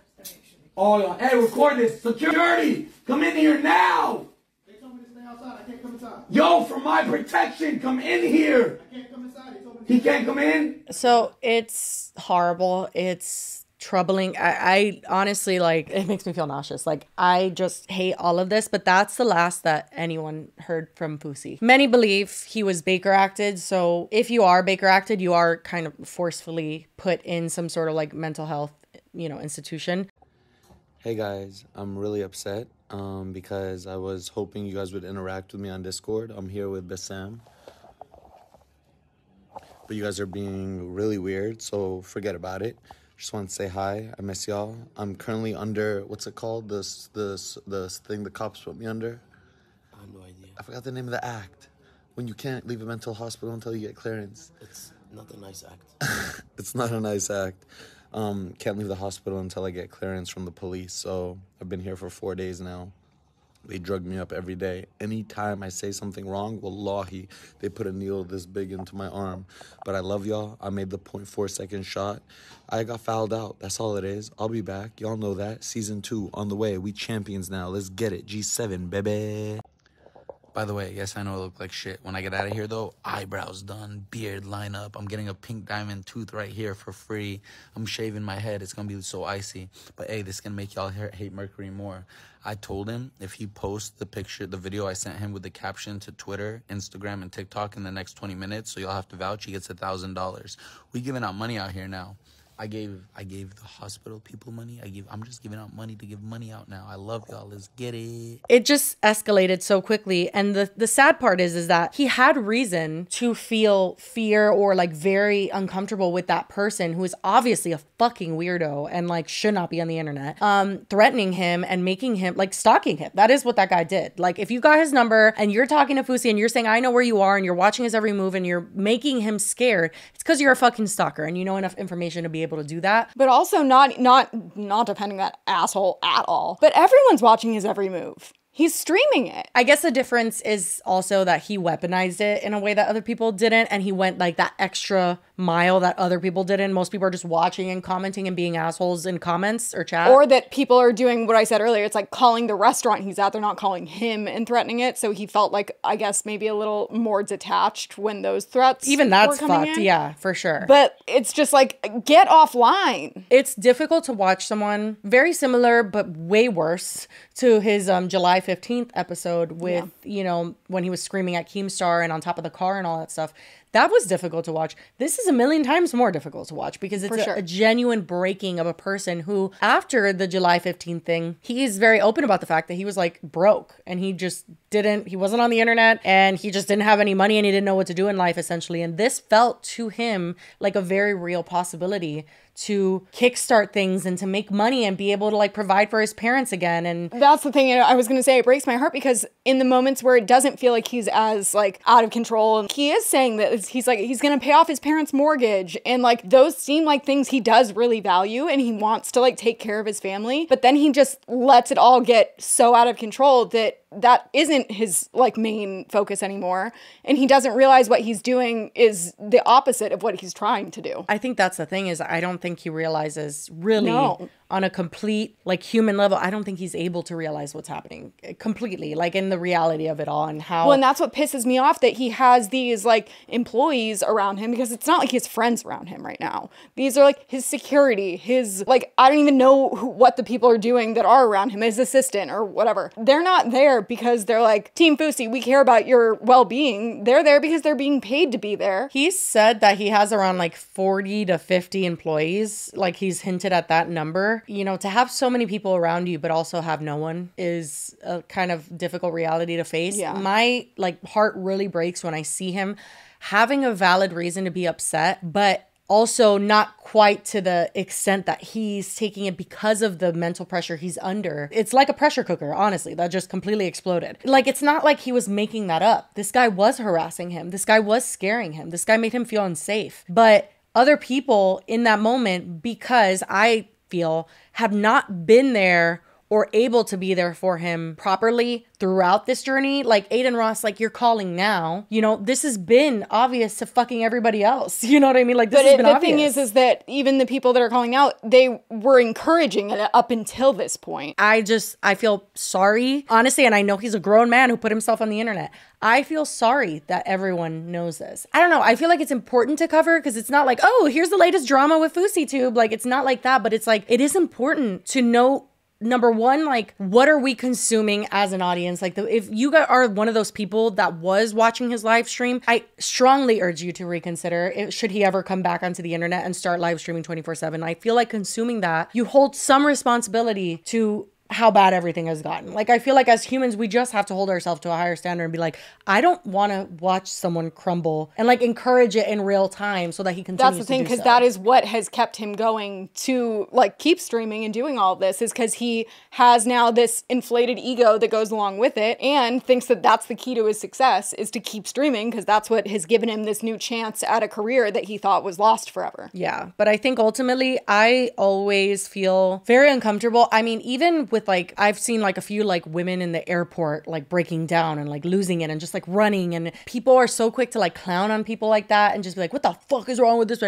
All y'all. Hey, record this. Security, come in here now. They told me to stay outside. I can't come inside. Yo, for my protection, come in here. I can't come inside. They told me to He can't come in. So it's horrible. It's troubling. I, I honestly like it makes me feel nauseous. Like I just hate all of this, but that's the last that anyone heard from Fousey. Many believe he was Baker acted. So if you are Baker acted, you are kind of forcefully put in some sort of like mental health, you know, institution. Hey guys, I'm really upset um, because I was hoping you guys would interact with me on Discord. I'm here with Bassam. But you guys are being really weird, so forget about it. Just want to say hi. I miss y'all. I'm currently under what's it called? This this this thing the cops put me under. I have no idea. I forgot the name of the act. When you can't leave a mental hospital until you get clearance. It's not a nice act. it's not a nice act. Um, can't leave the hospital until I get clearance from the police. So I've been here for four days now. They drug me up every day. Anytime I say something wrong, wallahi, they put a needle this big into my arm. But I love y'all. I made the 0.4 second shot. I got fouled out. That's all it is. I'll be back. Y'all know that. Season two on the way. We champions now. Let's get it. G7, baby. By the way, yes, I know I look like shit. When I get out of here, though, eyebrows done, beard line up. I'm getting a pink diamond tooth right here for free. I'm shaving my head. It's gonna be so icy. But hey, this is gonna make y'all hate Mercury more. I told him if he posts the picture, the video I sent him with the caption to Twitter, Instagram, and TikTok in the next 20 minutes, so y'all have to vouch, he gets a thousand dollars. We giving out money out here now. I gave I gave the hospital people money. I give I'm just giving out money to give money out now. I love y'all. Let's get it. it just escalated so quickly and the the sad part is is that he had reason to feel fear or like very uncomfortable with that person who is obviously a fucking weirdo and like should not be on the internet um threatening him and making him like stalking him that is what that guy did like if you got his number and you're talking to Fousey and you're saying I know where you are and you're watching his every move and you're making him scared it's because you're a fucking stalker and you know enough information to be able to do that But also not not not defending that asshole at all. But everyone's watching his every move. He's streaming it. I guess the difference is also that he weaponized it in a way that other people didn't, and he went like that extra mile that other people didn't. Most people are just watching and commenting and being assholes in comments or chat. Or that people are doing what I said earlier. It's like calling the restaurant he's at, they're not calling him and threatening it. So he felt like, I guess, maybe a little more detached when those threats even that's fucked. in. Yeah, for sure. But it's just like, get offline. it's difficult to watch someone very similar but way worse to his um July 15th episode with, you know, when he was screaming at Keemstar and on top of the car and all that stuff. That was difficult to watch. This is a million times more difficult to watch because it's a, sure. a genuine breaking of a person who, after the July 15th thing, he is very open about the fact that he was like broke and he just didn't, he wasn't on the internet and he just didn't have any money and he didn't know what to do in life essentially. And this felt to him like a very real possibility to kickstart things and to make money and be able to like provide for his parents again. And That's the thing. You know, I was going to say it breaks my heart because in the moments where it doesn't feel like he's as like out of control, and he is saying that it's- he's like he's going to pay off his parents' mortgage, and like those seem like things he does really value, and he wants to like take care of his family. But then he just lets it all get so out of control that that isn't his like main focus anymore, and he doesn't realize what he's doing is the opposite of what he's trying to do. I think that's the thing is I don't think he realizes really No. On a complete like human level. I don't think he's able to realize what's happening eh, completely, like in the reality of it all and how. Well, and that's what pisses me off that he has these like employees around him because it's not like he has friends around him right now. These are like his security, his like I don't even know who, what the people are doing that are around him, his assistant or whatever. They're not there because they're like Team Fousey, we care about your well-being. They're there because they're being paid to be there. He said that he has around like 40 to 50 employees. Like he's hinted at that number. You know, to have so many people around you, but also have no one is a kind of difficult reality to face. Yeah. My like heart really breaks when I see him having a valid reason to be upset, but also not quite to the extent that he's taking it because of the mental pressure he's under. It's like a pressure cooker, honestly, that just completely exploded. Like, it's not like he was making that up. This guy was harassing him, this guy was scaring him, this guy made him feel unsafe. But other people in that moment, because I feel have not been there or able to be there for him properly throughout this journey. Like Adin Ross, like you're calling now. You know, this has been obvious to fucking everybody else. You know what I mean? Like this But has it, been the obvious. thing is, is that even the people that are calling out, they were encouraging it up until this point. I just I feel sorry, honestly, and I know he's a grown man who put himself on the internet. I feel sorry that everyone knows this. I don't know. I feel like it's important to cover because it's not like, oh, here's the latest drama with Fousey Tube. Like it's not like that, but it's like it is important to know number one like what are we consuming as an audience? Like the, if you are one of those people that was watching his live stream i strongly urge you to reconsider if, should he ever come back onto the internet and start live streaming 24 7 i feel like consuming that you hold some responsibility to how bad everything has gotten. Like I feel like as humans we just have to hold ourselves to a higher standard and be like, I don't want to watch someone crumble and like encourage it in real time so that he continues. That's the thing because because that is what has kept him going to like keep streaming and doing all this is because he has now this inflated ego that goes along with it and thinks that that's the key to his success is to keep streaming because that's what has given him this new chance at a career that he thought was lost forever. Yeah, but I think ultimately I always feel very uncomfortable. I mean, even with like I've seen like a few like women in the airport like breaking down and like losing it and just like running and people are so quick to like clown on people like that and just be like what the fuck is wrong with this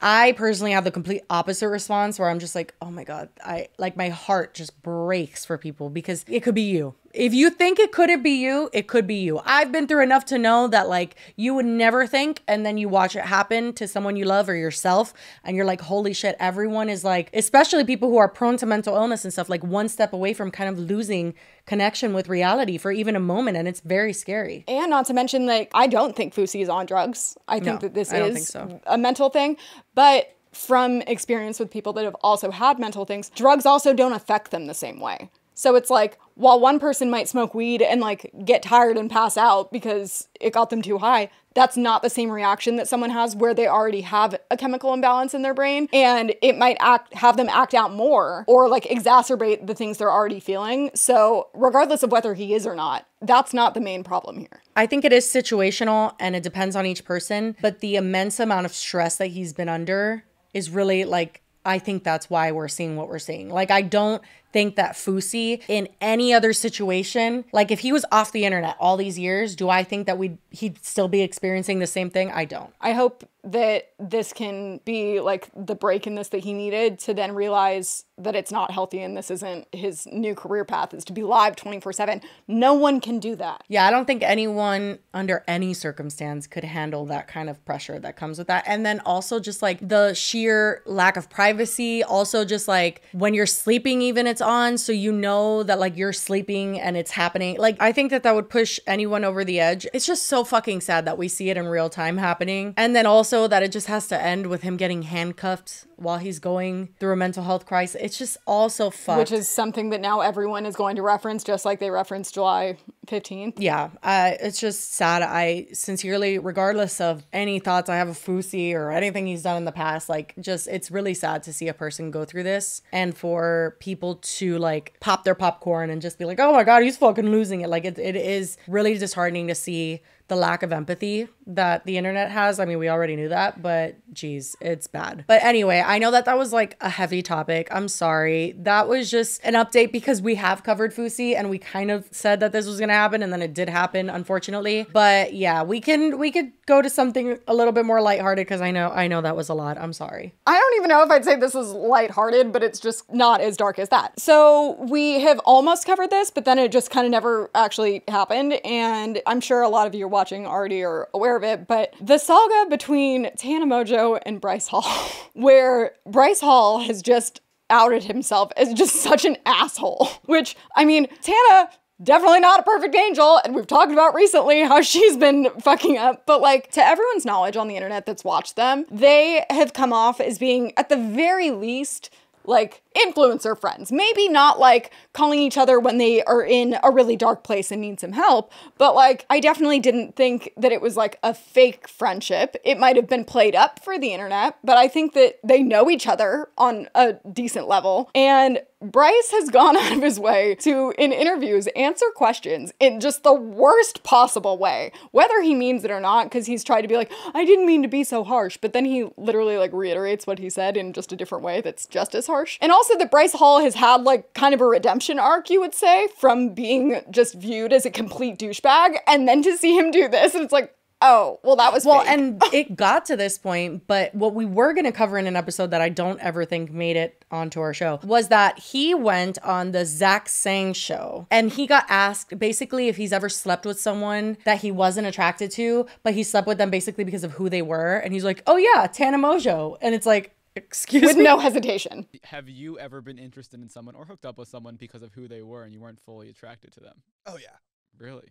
I personally have the complete opposite response where I'm just like, "Oh my god, I like my heart just breaks for people because it could be you if you think it couldn't be you, it could be you. I've been through enough to know that like you would never think and then you watch it happen to someone you love or yourself and you're like, holy shit, everyone is like, especially people who are prone to mental illness and stuff, like one step away from kind of losing connection with reality for even a moment. And it's very scary. And not to mention, like, I don't think Fousey is on drugs. I think No, that this is so. a mental thing. But from experience with people that have also had mental things, drugs also don't affect them the same way. So it's like, while one person might smoke weed and like get tired and pass out because it got them too high, that's not the same reaction that someone has where they already have a chemical imbalance in their brain and it might act have them act out more or like exacerbate the things they're already feeling. So, regardless of whether he is or not, that's not the main problem here. I think it is situational and it depends on each person, but the immense amount of stress that he's been under is really like I think that's why we're seeing what we're seeing. Like I don't think that Fousey in any other situation, like if he was off the internet all these years, do I think that we'd he'd still be experiencing the same thing? I don't. I hope that this can be like the break in this that he needed to then realize that it's not healthy and this isn't his new career path is to be live 24/7. No one can do that. Yeah, I don't think anyone under any circumstance could handle that kind of pressure that comes with that. And then also just like the sheer lack of privacy, also just like when you're sleeping even it's on so you know that like you're sleeping and it's happening. Like I think that that would push anyone over the edge. It's just so fucking sad that we see it in real time happening. And then also that it just has to end with him getting handcuffed while he's going through a mental health crisis. It's just all so fucked. Which is something that now everyone is going to reference just like they referenced July 15th. Yeah, uh, it's just sad. I sincerely, regardless of any thoughts I have of Fousey or anything he's done in the past, like just it's really sad to see a person go through this and for people to like pop their popcorn and just be like, oh my god, he's fucking losing it. Like it, it is really disheartening to see the lack of empathy that the internet has. I mean, we already knew that, but geez, it's bad. But anyway, I know that that was like a heavy topic. I'm sorry. That was just an update because we have covered Fousey and we kind of said that this was gonna happen and then it did happen, unfortunately. But yeah, we can we could go to something a little bit more lighthearted because I know I know that was a lot. I'm sorry. I don't even know if I'd say this is lighthearted, but it's just not as dark as that. So we have almost covered this, but then it just kind of never actually happened. And I'm sure a lot of you watching already are aware of it, but the saga between Tana Mongeau and Bryce Hall, where Bryce Hall has just outed himself as just such an asshole. Which, I mean, Tana definitely not a perfect angel and we've talked about recently how she's been fucking up but like to everyone's knowledge on the internet that's watched them they have come off as being at the very least like influencer friends. Maybe not like calling each other when they are in a really dark place and need some help, but like I definitely didn't think that it was like a fake friendship. It might have been played up for the internet, but I think that they know each other on a decent level. And Bryce has gone out of his way to, in interviews, answer questions in just the worst possible way, whether he means it or not, because he's tried to be like, I didn't mean to be so harsh, but then he literally like reiterates what he said in just a different way that's just as harsh. And also that Bryce Hall has had like kind of a redemption arc, you would say, from being just viewed as a complete douchebag, and then to see him do this, and it's like, Oh, well, that was well, fake. and it got to this point, but what we were going to cover in an episode that I don't ever think made it onto our show was that he went on the Zach Sang show and he got asked basically if he's ever slept with someone that he wasn't attracted to, but he slept with them basically because of who they were. And he's like, oh, yeah, Tana Mongeau. And it's like, excuse With me. no hesitation. Have you ever been interested in someone or hooked up with someone because of who they were and you weren't fully attracted to them? Oh yeah. Really?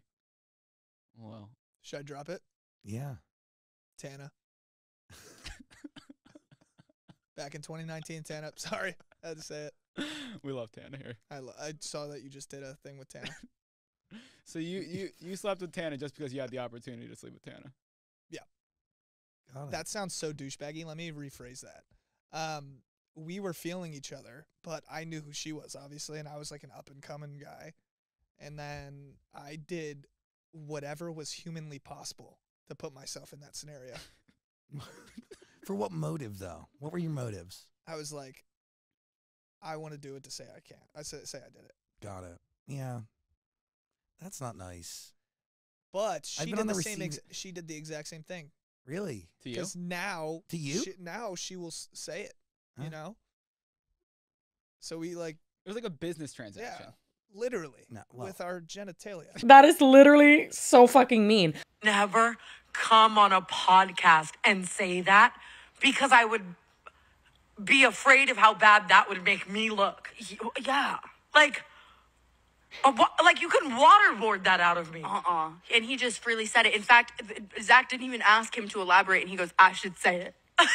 Well, Should I drop it? Yeah. Tana. Back in 2019, Tana. Sorry, I had to say it. we love Tana here. I, lo- I saw that you just did a thing with Tana. So you you you slept with Tana just because you had the opportunity to sleep with Tana. Yeah. Got it. That sounds so douchebaggy. Let me rephrase that. Um, we were feeling each other, but I knew who she was, obviously, and I was like an up and coming guy. And then I did whatever was humanly possible to put myself in that scenario. For what motive, though? What were your motives? I was like, I want to do it to say I can't. I say, say I did it. Got it. Yeah. That's not nice. But she did the, the same. Ex- she did the exact same thing. Really? To you? Because now, To you? she, now she will say it. Huh? You know. So we like, It was like a business transaction. yeah, literally No, well- with our genitalia. That is literally so fucking mean. never come on a podcast and say that because I would be afraid of how bad that would make me look. Yeah. Like, a wa- like you can waterboard that out of me. Uh-uh. And he just freely said it. In fact, Zach didn't even ask him to elaborate, and he goes, I should say it.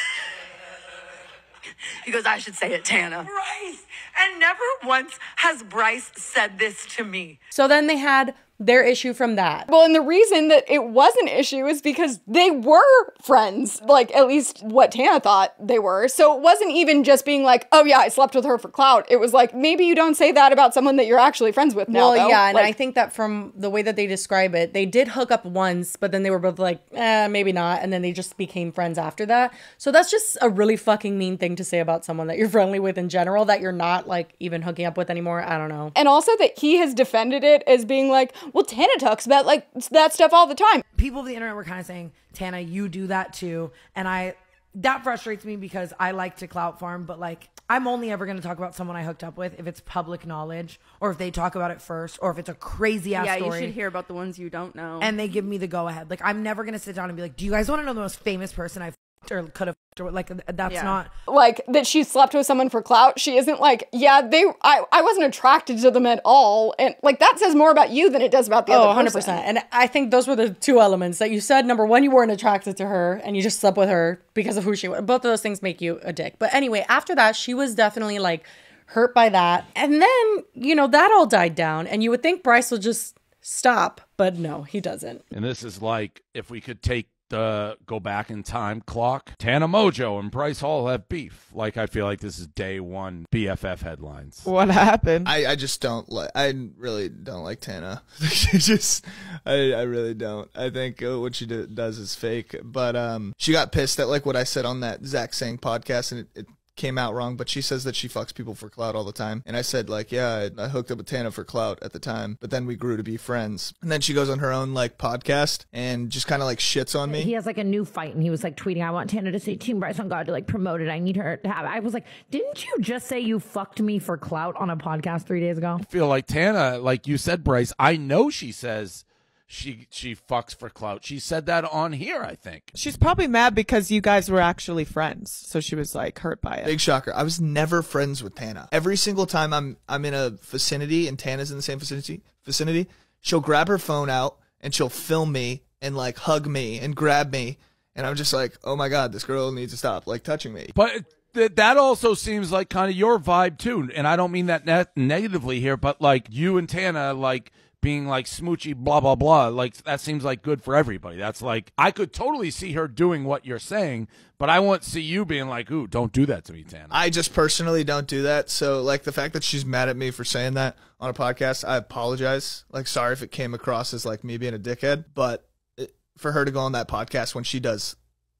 He goes, I should say it, Tana. Bryce! And never once has Bryce said this to me. So then they had their issue from that. Well, and the reason that it was an issue is because they were friends, like at least what Tana thought they were. So it wasn't even just being like, oh yeah, I slept with her for clout. It was like, maybe you don't say that about someone that you're actually friends with now. well, though. yeah, and I think that from the way that they describe it, they did hook up once, but then they were both like, eh, maybe not, and then they just became friends after that. So that's just a really fucking mean thing to say about someone that you're friendly with in general, that you're not like even hooking up with anymore. I don't know. and also that he has defended it as being like, well, Tana talks about like that stuff all the time. people of the internet were kind of saying, Tana, you do that too. And I, that frustrates me because I like to clout farm, but like, I'm only ever going to talk about someone I hooked up with if it's public knowledge or if they talk about it first or if it's a crazy ass yeah, story. you should hear about the ones you don't know. and they give me the go ahead. Like, I'm never going to sit down and be like, do you guys want to know the most famous person I f- or could have like that's Yeah. not like that she slept with someone for clout. She isn't like, yeah, they I, I wasn't attracted to them at all. And like that says more about you than it does about the Oh, other 100%. person. And I think those were the two elements that you said. Number one, you weren't attracted to her and you just slept with her because of who she was. Both of those things make you a dick. But anyway, after that, she was definitely like hurt by that. And then, you know, that all died down. And you would think Bryce will just stop, but no, he doesn't. And this is like if we could take the go back in time clock. Tana Mongeau and Bryce Hall have beef. Like I feel like this is day one BFF headlines. What happened? I, I just don't like. I really don't like Tana. she just, I, I really don't. I think uh, what she do, does is fake. But um, she got pissed at like what I said on that Zach Sang podcast, and it, it came out wrong. But she says that she fucks people for clout all the time, and I said like, yeah, I, I hooked up with Tana for clout at the time, but then we grew to be friends. And then she goes on her own like podcast and just kind of like shits on me. He has like a new fight, and he was like tweeting, "I want Tana to say Team Bryce on God to like promote it. I need her to have." it." I was like, "Didn't you just say you fucked me for clout on a podcast three days ago?" I feel like Tana, like you said, Bryce. I know she says she she fucks for clout. She said that on here. I think. She's probably mad because you guys were actually friends, so she was like hurt by it. Big shocker. I was never friends with Tana. Every single time I'm I'm in a vicinity and Tana's in the same vicinity vicinity, she'll grab her phone out and she'll film me and like hug me and grab me and I'm just like, "Oh my god, this girl needs to stop like touching me." But That that also seems like kind of your vibe too, and I don't mean that ne- negatively here, but like you and Tana like being like smoochy blah blah blah like that seems like good for everybody that's like i could totally see her doing what you're saying but i won't see you being like ooh don't do that to me tana I just personally don't do that. So like the fact that she's mad at me for saying that on a podcast, I apologize. Like sorry if it came across as like me being a dickhead, but it, for her to go on that podcast when she does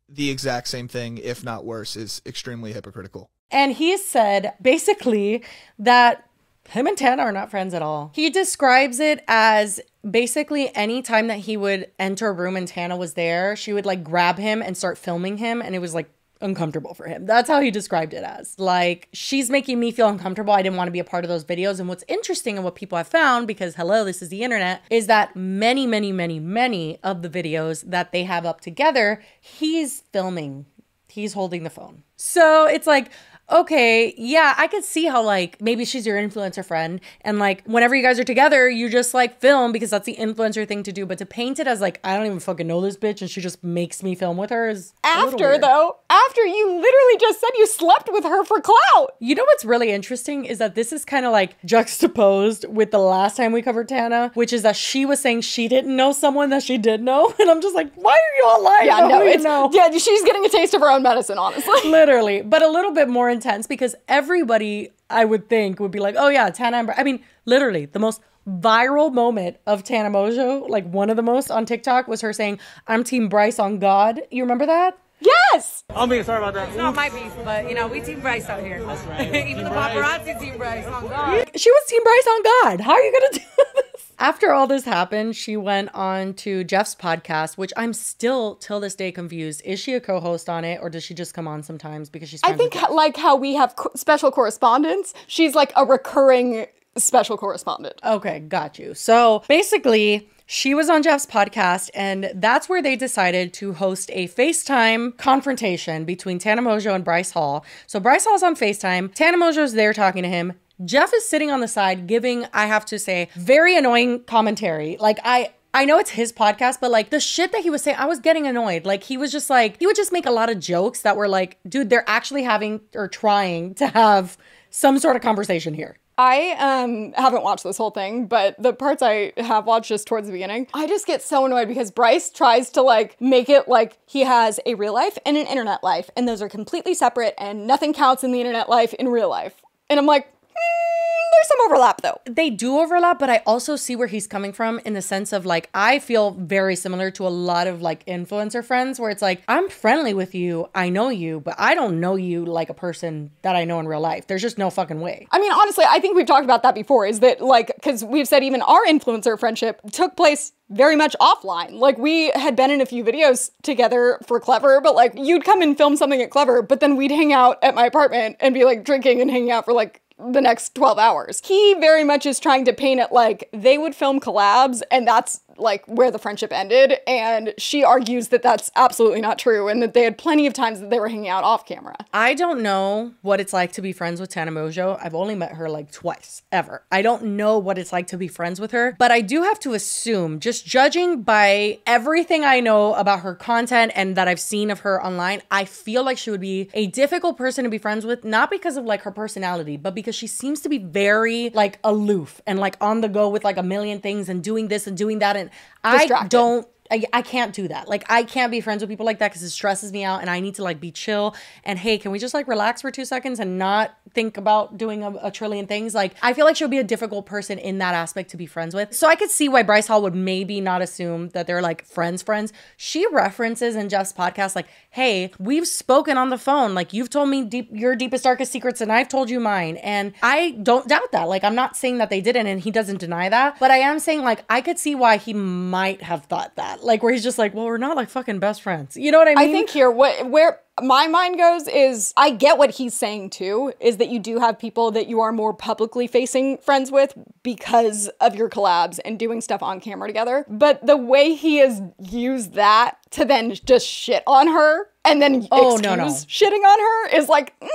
the exact same thing, if not worse, is extremely hypocritical. And he said basically that him and Tana are not friends at all. He describes it as basically any time that he would enter a room and Tana was there, she would like grab him and start filming him, and it was like uncomfortable for him. That's how he described it as. Like, she's making me feel uncomfortable. I didn't want to be a part of those videos. And what's interesting and what people have found, because hello, this is the internet, is that many, many, many, many of the videos that they have up together, he's filming, he's holding the phone. So it's like, okay, yeah, I could see how like maybe she's your influencer friend and like whenever you guys are together, you just like film because that's the influencer thing to do. But to paint it as like I don't even fucking know this bitch and she just makes me film with her is After though, after you literally just said you slept with her for clout. You know what's really interesting is that this is kind of like juxtaposed with the last time we covered Tana, which is that she was saying she didn't know someone that she did know, and I'm just like, why are you all lying? Yeah, no, it's know. yeah. She's getting a taste of her own medicine, honestly. Literally, but a little bit more intense because everybody I would think would be like, oh yeah, Tana and Bri-" I mean, literally, the most viral moment of Tana Mongeau, like one of the most on TikTok, was her saying, I'm Team Bryce on God. You remember that? Yes! Oh, me, sorry about that. It's not my beef, but you know, we team Bryce out here. That's right. Even the paparazzi team Bryce on God. She was Team Bryce on God. How are you gonna do this? After all this happened, she went on to Jeff's podcast, which I'm still till this day confused. Is she a co-host on it, or does she just come on sometimes because she's? I think like how we have co- special correspondents, she's like a recurring special correspondent. Okay, got you. So basically, she was on Jeff's podcast, and that's where they decided to host a FaceTime confrontation between Tana Mongeau and Bryce Hall. So Bryce Hall's on FaceTime, Tana Mongeau's there talking to him. Jeff is sitting on the side giving, I have to say, very annoying commentary. Like, I. I know it's his podcast, but like the shit that he was saying, I was getting annoyed. Like he was just like, he would just make a lot of jokes that were like, dude, they're actually having or trying to have some sort of conversation here. I um haven't watched this whole thing, but the parts I have watched just towards the beginning, I just get so annoyed because Bryce tries to like make it like he has a real life and an internet life, and those are completely separate, and nothing counts in the internet life in real life. And I'm like, "Hmm, Mm, there's some overlap though. They do overlap, but I also see where he's coming from in the sense of like, I feel very similar to a lot of like influencer friends where it's like, I'm friendly with you, I know you, but I don't know you like a person that I know in real life. There's just no fucking way. I mean, honestly, I think we've talked about that before. Is that like because we've said even our influencer friendship took place very much offline. Like we had been in a few videos together for Clevver, but like you'd come and film something at Clevver, but then we'd hang out at my apartment and be like drinking and hanging out for like the next 12 hours. He very much is trying to paint it like they would film collabs and that's like where the friendship ended and she argues that that's absolutely not true and that they had plenty of times that they were hanging out off camera. I don't know what it's like to be friends with Tana Mongeau. I've only met her like twice, ever. I don't know what it's like to be friends with her, but I do have to assume, just judging by everything I know about her content and that I've seen of her online, I feel like she would be a difficult person to be friends with, not because of like her personality, but because she seems to be very like aloof and like on the go with like a million things and doing this and doing that. And I don't I, I can't do that. Like I can't be friends with people like that because it stresses me out and I need to like be chill and hey, can we just like relax for two seconds and not think about doing a, a trillion things? Like I feel like she'll be a difficult person in that aspect to be friends with. So I could see why Bryce Hall would maybe not assume that they're like friends friends. She references in Jeff's podcast like, hey, we've spoken on the phone. Like you've told me deep your deepest darkest secrets and I've told you mine. And I don't doubt that. Like I'm not saying that they didn't and he doesn't deny that, but I am saying like I could see why he might have thought that. Like where he's just like, well, we're not like fucking best friends. You know what I mean? I think here what where my mind goes is I get what he's saying too is that you do have people that you are more publicly facing friends with because of your collabs and doing stuff on camera together. But the way he has used that to then just shit on her and then Oh, excuse no, no. shitting on her is like mm,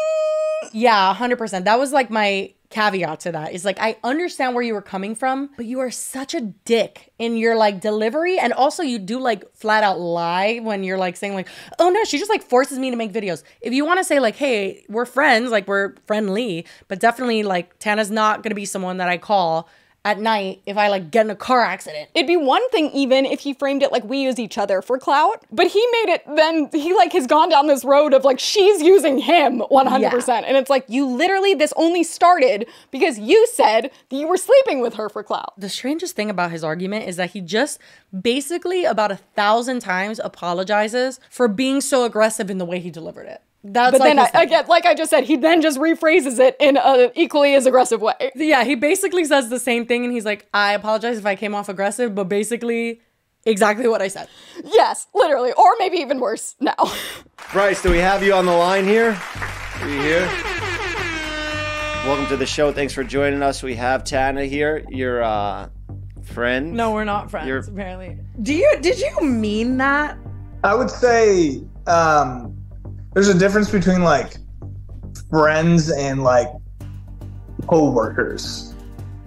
Yeah, 100%. That was like my caveat to that is like I understand where you were coming from, but you are such a dick in your like delivery and also you do like flat out lie when you're like saying like, "Oh no, she just like forces me to make videos." If you want to say like, "Hey, we're friends, like we're friendly," but definitely like Tana's not going to be someone that I call at night if I like get in a car accident. It'd be one thing even if he framed it like we use each other for clout, but he made it then he like has gone down this road of like she's using him 100%. And it's like you literally this only started because you said that you were sleeping with her for clout. The strangest thing about his argument is that he just basically about a thousand times apologizes for being so aggressive in the way he delivered it. That's but like then I, thing. again, like I just said, he then just rephrases it in an equally as aggressive way. Yeah, he basically says the same thing and he's like, I apologize if I came off aggressive, but basically exactly what I said. Yes, literally, or maybe even worse now. Bryce, do we have you on the line here? Are you here? Welcome to the show. Thanks for joining us. We have Tana here, your uh, friend. No, we're not friends, You're- apparently. Do you did you mean that? I would say um, there's a difference between like friends and like co-workers.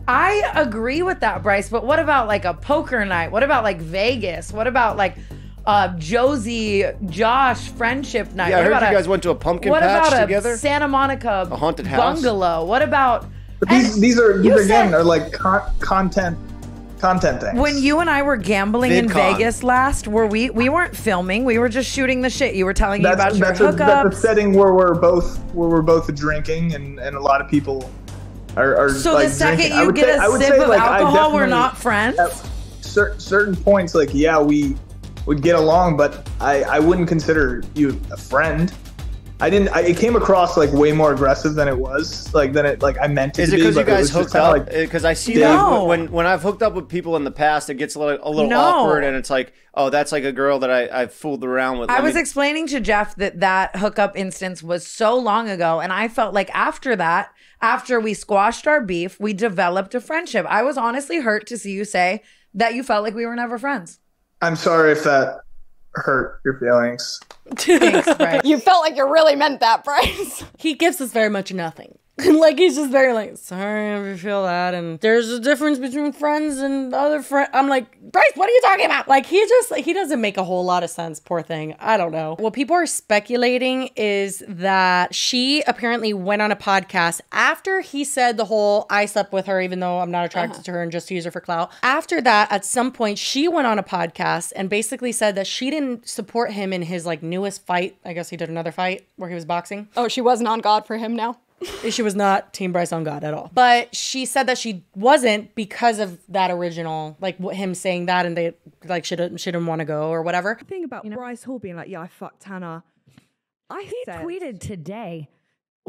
I agree with that, Bryce, but what about like a poker night? What about like Vegas? What about like uh Josie Josh friendship night? Yeah, I what heard about you a- guys went to a pumpkin what patch about together. a Santa Monica A haunted house? bungalow? What about But these these are you these again said- are like con- content content things. When you and I were gambling in Vegas last, were we we weren't filming, we were just shooting the shit. You were telling me that's, about your that's, a, that's a setting where we're both where we're both drinking and, and a lot of people are, are So like the second drinking. You get say- a sip say, of like, alcohol, we're not friends. at cer- certain points like yeah we would get along but i i wouldn't consider you a friend i didn't I, it came across like way more aggressive than it was like than it like i meant it Is to it be because you guys hooked kinda up? like uh, Because I see Dave- that when when I've hooked up with people in the past, it gets a little a little No. awkward, and it's like, oh, that's like a girl that I I fooled around with. I Let was me- explaining to Jeff that that hookup instance was so long ago, and I felt like after that, after we squashed our beef, we developed a friendship. I was honestly hurt to see you say that you felt like we were never friends. i'm sorry if that hurt your feelings you felt like you really meant that, Bryce. He gives us very much nothing. like he's just very like, sorry if you feel that. And there's a difference between friends and other friends. I'm like, Bryce, what are you talking about? Like he just like he doesn't make a whole lot of sense. Poor thing. I don't know. What people are speculating is that she apparently went on a podcast after he said the whole I slept with her, even though I'm not attracted uh-huh. to her and just use her for clout. After that, at some point, she went on a podcast and basically said that she didn't support him in his like newest fight. I guess he did another fight where he was boxing. Oh, she wasn't on God for him now. she was not Team Bryce on God at all. But she said that she wasn't because of that original, like wh- him saying that, and they like she didn't she didn't want to go or whatever. The thing about Bryce Hall being like, yeah, I fucked Tanner. I he said, tweeted today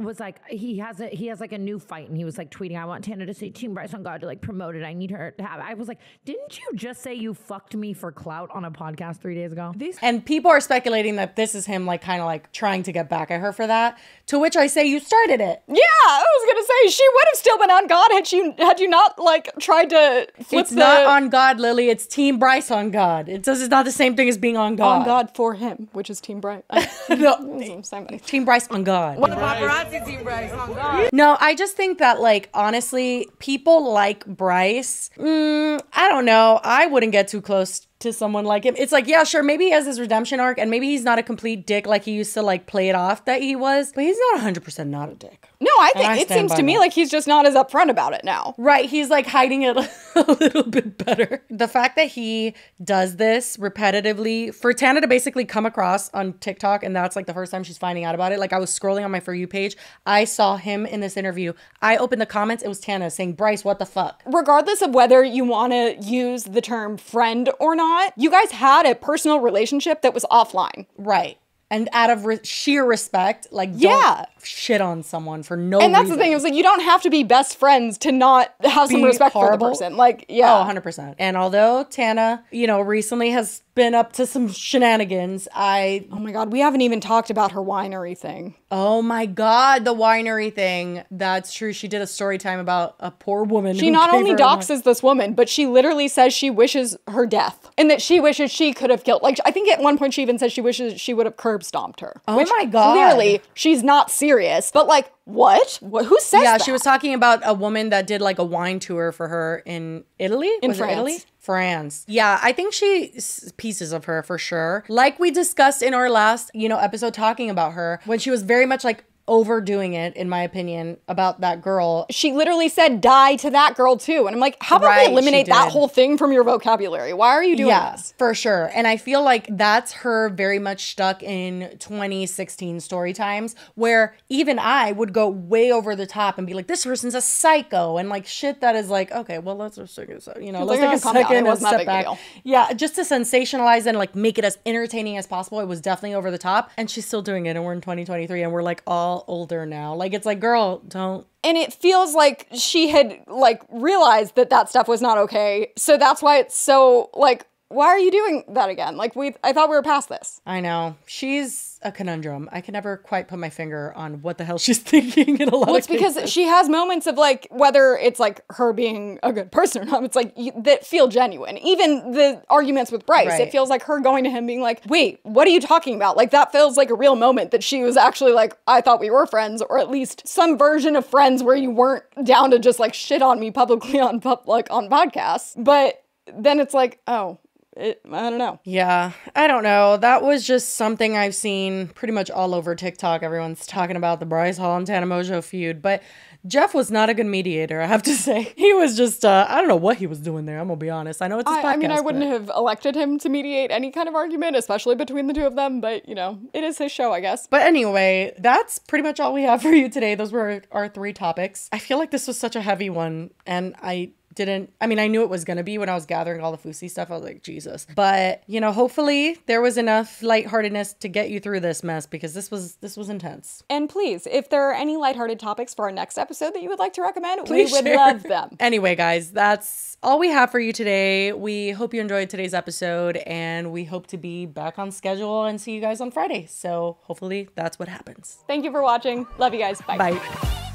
was like he has a he has like a new fight and he was like tweeting I want Tana to say Team Bryce on God to like promote it I need her to have I was like didn't you just say you fucked me for clout on a podcast three days ago And people are speculating that this is him like kind of like trying to get back at her for that. To which I say you started it. Yeah, I was gonna say she would have still been on God had you had you not like tried to flip it's the not on God, Lily. It's Team Bryce on God. It does. It's not the same thing as being on God. on God for him, which is Team Bryce. no, Team Bryce on God. What the paparazzi Bryce? Oh God. No, I just think that, like, honestly, people like Bryce, mm, I don't know. I wouldn't get too close to someone like him. It's like, yeah, sure, maybe he has his redemption arc and maybe he's not a complete dick like he used to, like, play it off that he was, but he's not 100% not a dick. No, I think I it seems to me that. like he's just not as upfront about it now. Right, he's like hiding it a little bit better. The fact that he does this repetitively for Tana to basically come across on TikTok, and that's like the first time she's finding out about it. Like I was scrolling on my For You page, I saw him in this interview. I opened the comments, it was Tana saying, Bryce, what the fuck? Regardless of whether you want to use the term friend or not, you guys had a personal relationship that was offline. Right. And out of re- sheer respect, like, Yeah. Shit on someone for no reason. and that's reason. the thing. It was like you don't have to be best friends to not have some respect horrible. for the person. Like, yeah. Oh, 100%. And although Tana, you know, recently has been up to some shenanigans, I. Oh my God, we haven't even talked about her winery thing. Oh my God, the winery thing. That's true. She did a story time about a poor woman. She not only doxes this woman, but she literally says she wishes her death and that she wishes she could have killed. Like, I think at one point she even says she wishes she would have curb stomped her. Oh which my God. Clearly, she's not serious. But like, what? What? Who says yeah, that? she was talking about a woman that did like a wine tour for her in Italy. In Was France. Italy? France. Yeah, I think she pieces of her for sure. Like we discussed in our last, you know, episode talking about her when she was very much like overdoing it in my opinion about that girl. She literally said die to that girl too. And I'm like, how about Right, we eliminate that whole thing from your vocabulary? Why are you doing yeah, this? for sure. And I feel like that's her very much stuck in 2016 story times where even I would go way over the top and be like, this person's a psycho and like shit that is like, okay, well, let's just take a, se- you know, let's like, take oh, a oh. It second and step back. deal. Yeah, just to sensationalize and like make it as entertaining as possible. It was definitely over the top. And she's still doing it. And we're in 2023 and we're like all older now. Like, it's like, girl, don't. And it feels like she had like realized that that stuff was not okay. So that's why it's so like, why are you doing that again? Like we, I thought we were past this. I know. She's a conundrum. I can never quite put my finger on what the hell she's thinking in a lot Well, it's because cases. she has moments of like whether it's like her being a good person or not. It's like y- that feel genuine. Even the arguments with Bryce, Right. it feels like her going to him being like, "Wait, what are you talking about?" Like that feels like a real moment that she was actually like, "I thought we were friends," or at least some version of friends where you weren't down to just like shit on me publicly on pub like on podcasts. But then it's like, oh, it, I don't know. Yeah, I don't know. That was just something I've seen pretty much all over TikTok. Everyone's talking about the Bryce Hall and Tana Mongeau feud, but Jeff was not a good mediator, I have to say. He was just, uh, I don't know what he was doing there. I'm gonna be honest. I know it's his I, I mean, I wouldn't but- have elected him to mediate any kind of argument, especially between the two of them. But you know, it is his show, I guess. But anyway, that's pretty much all we have for you today. Those were our three topics. I feel like this was such a heavy one, and I didn't I mean I knew it was gonna be when I was gathering all the Fousey stuff. I was like, Jesus. But you know, hopefully there was enough lightheartedness to get you through this mess because this was this was intense. And please, if there are any lighthearted topics for our next episode that you would like to recommend, Please we would share. love them. Anyway, guys, that's all we have for you today. We hope you enjoyed today's episode and we hope to be back on schedule and see you guys on Friday. So hopefully that's what happens. Thank you for watching. Love you guys. Bye. Bye.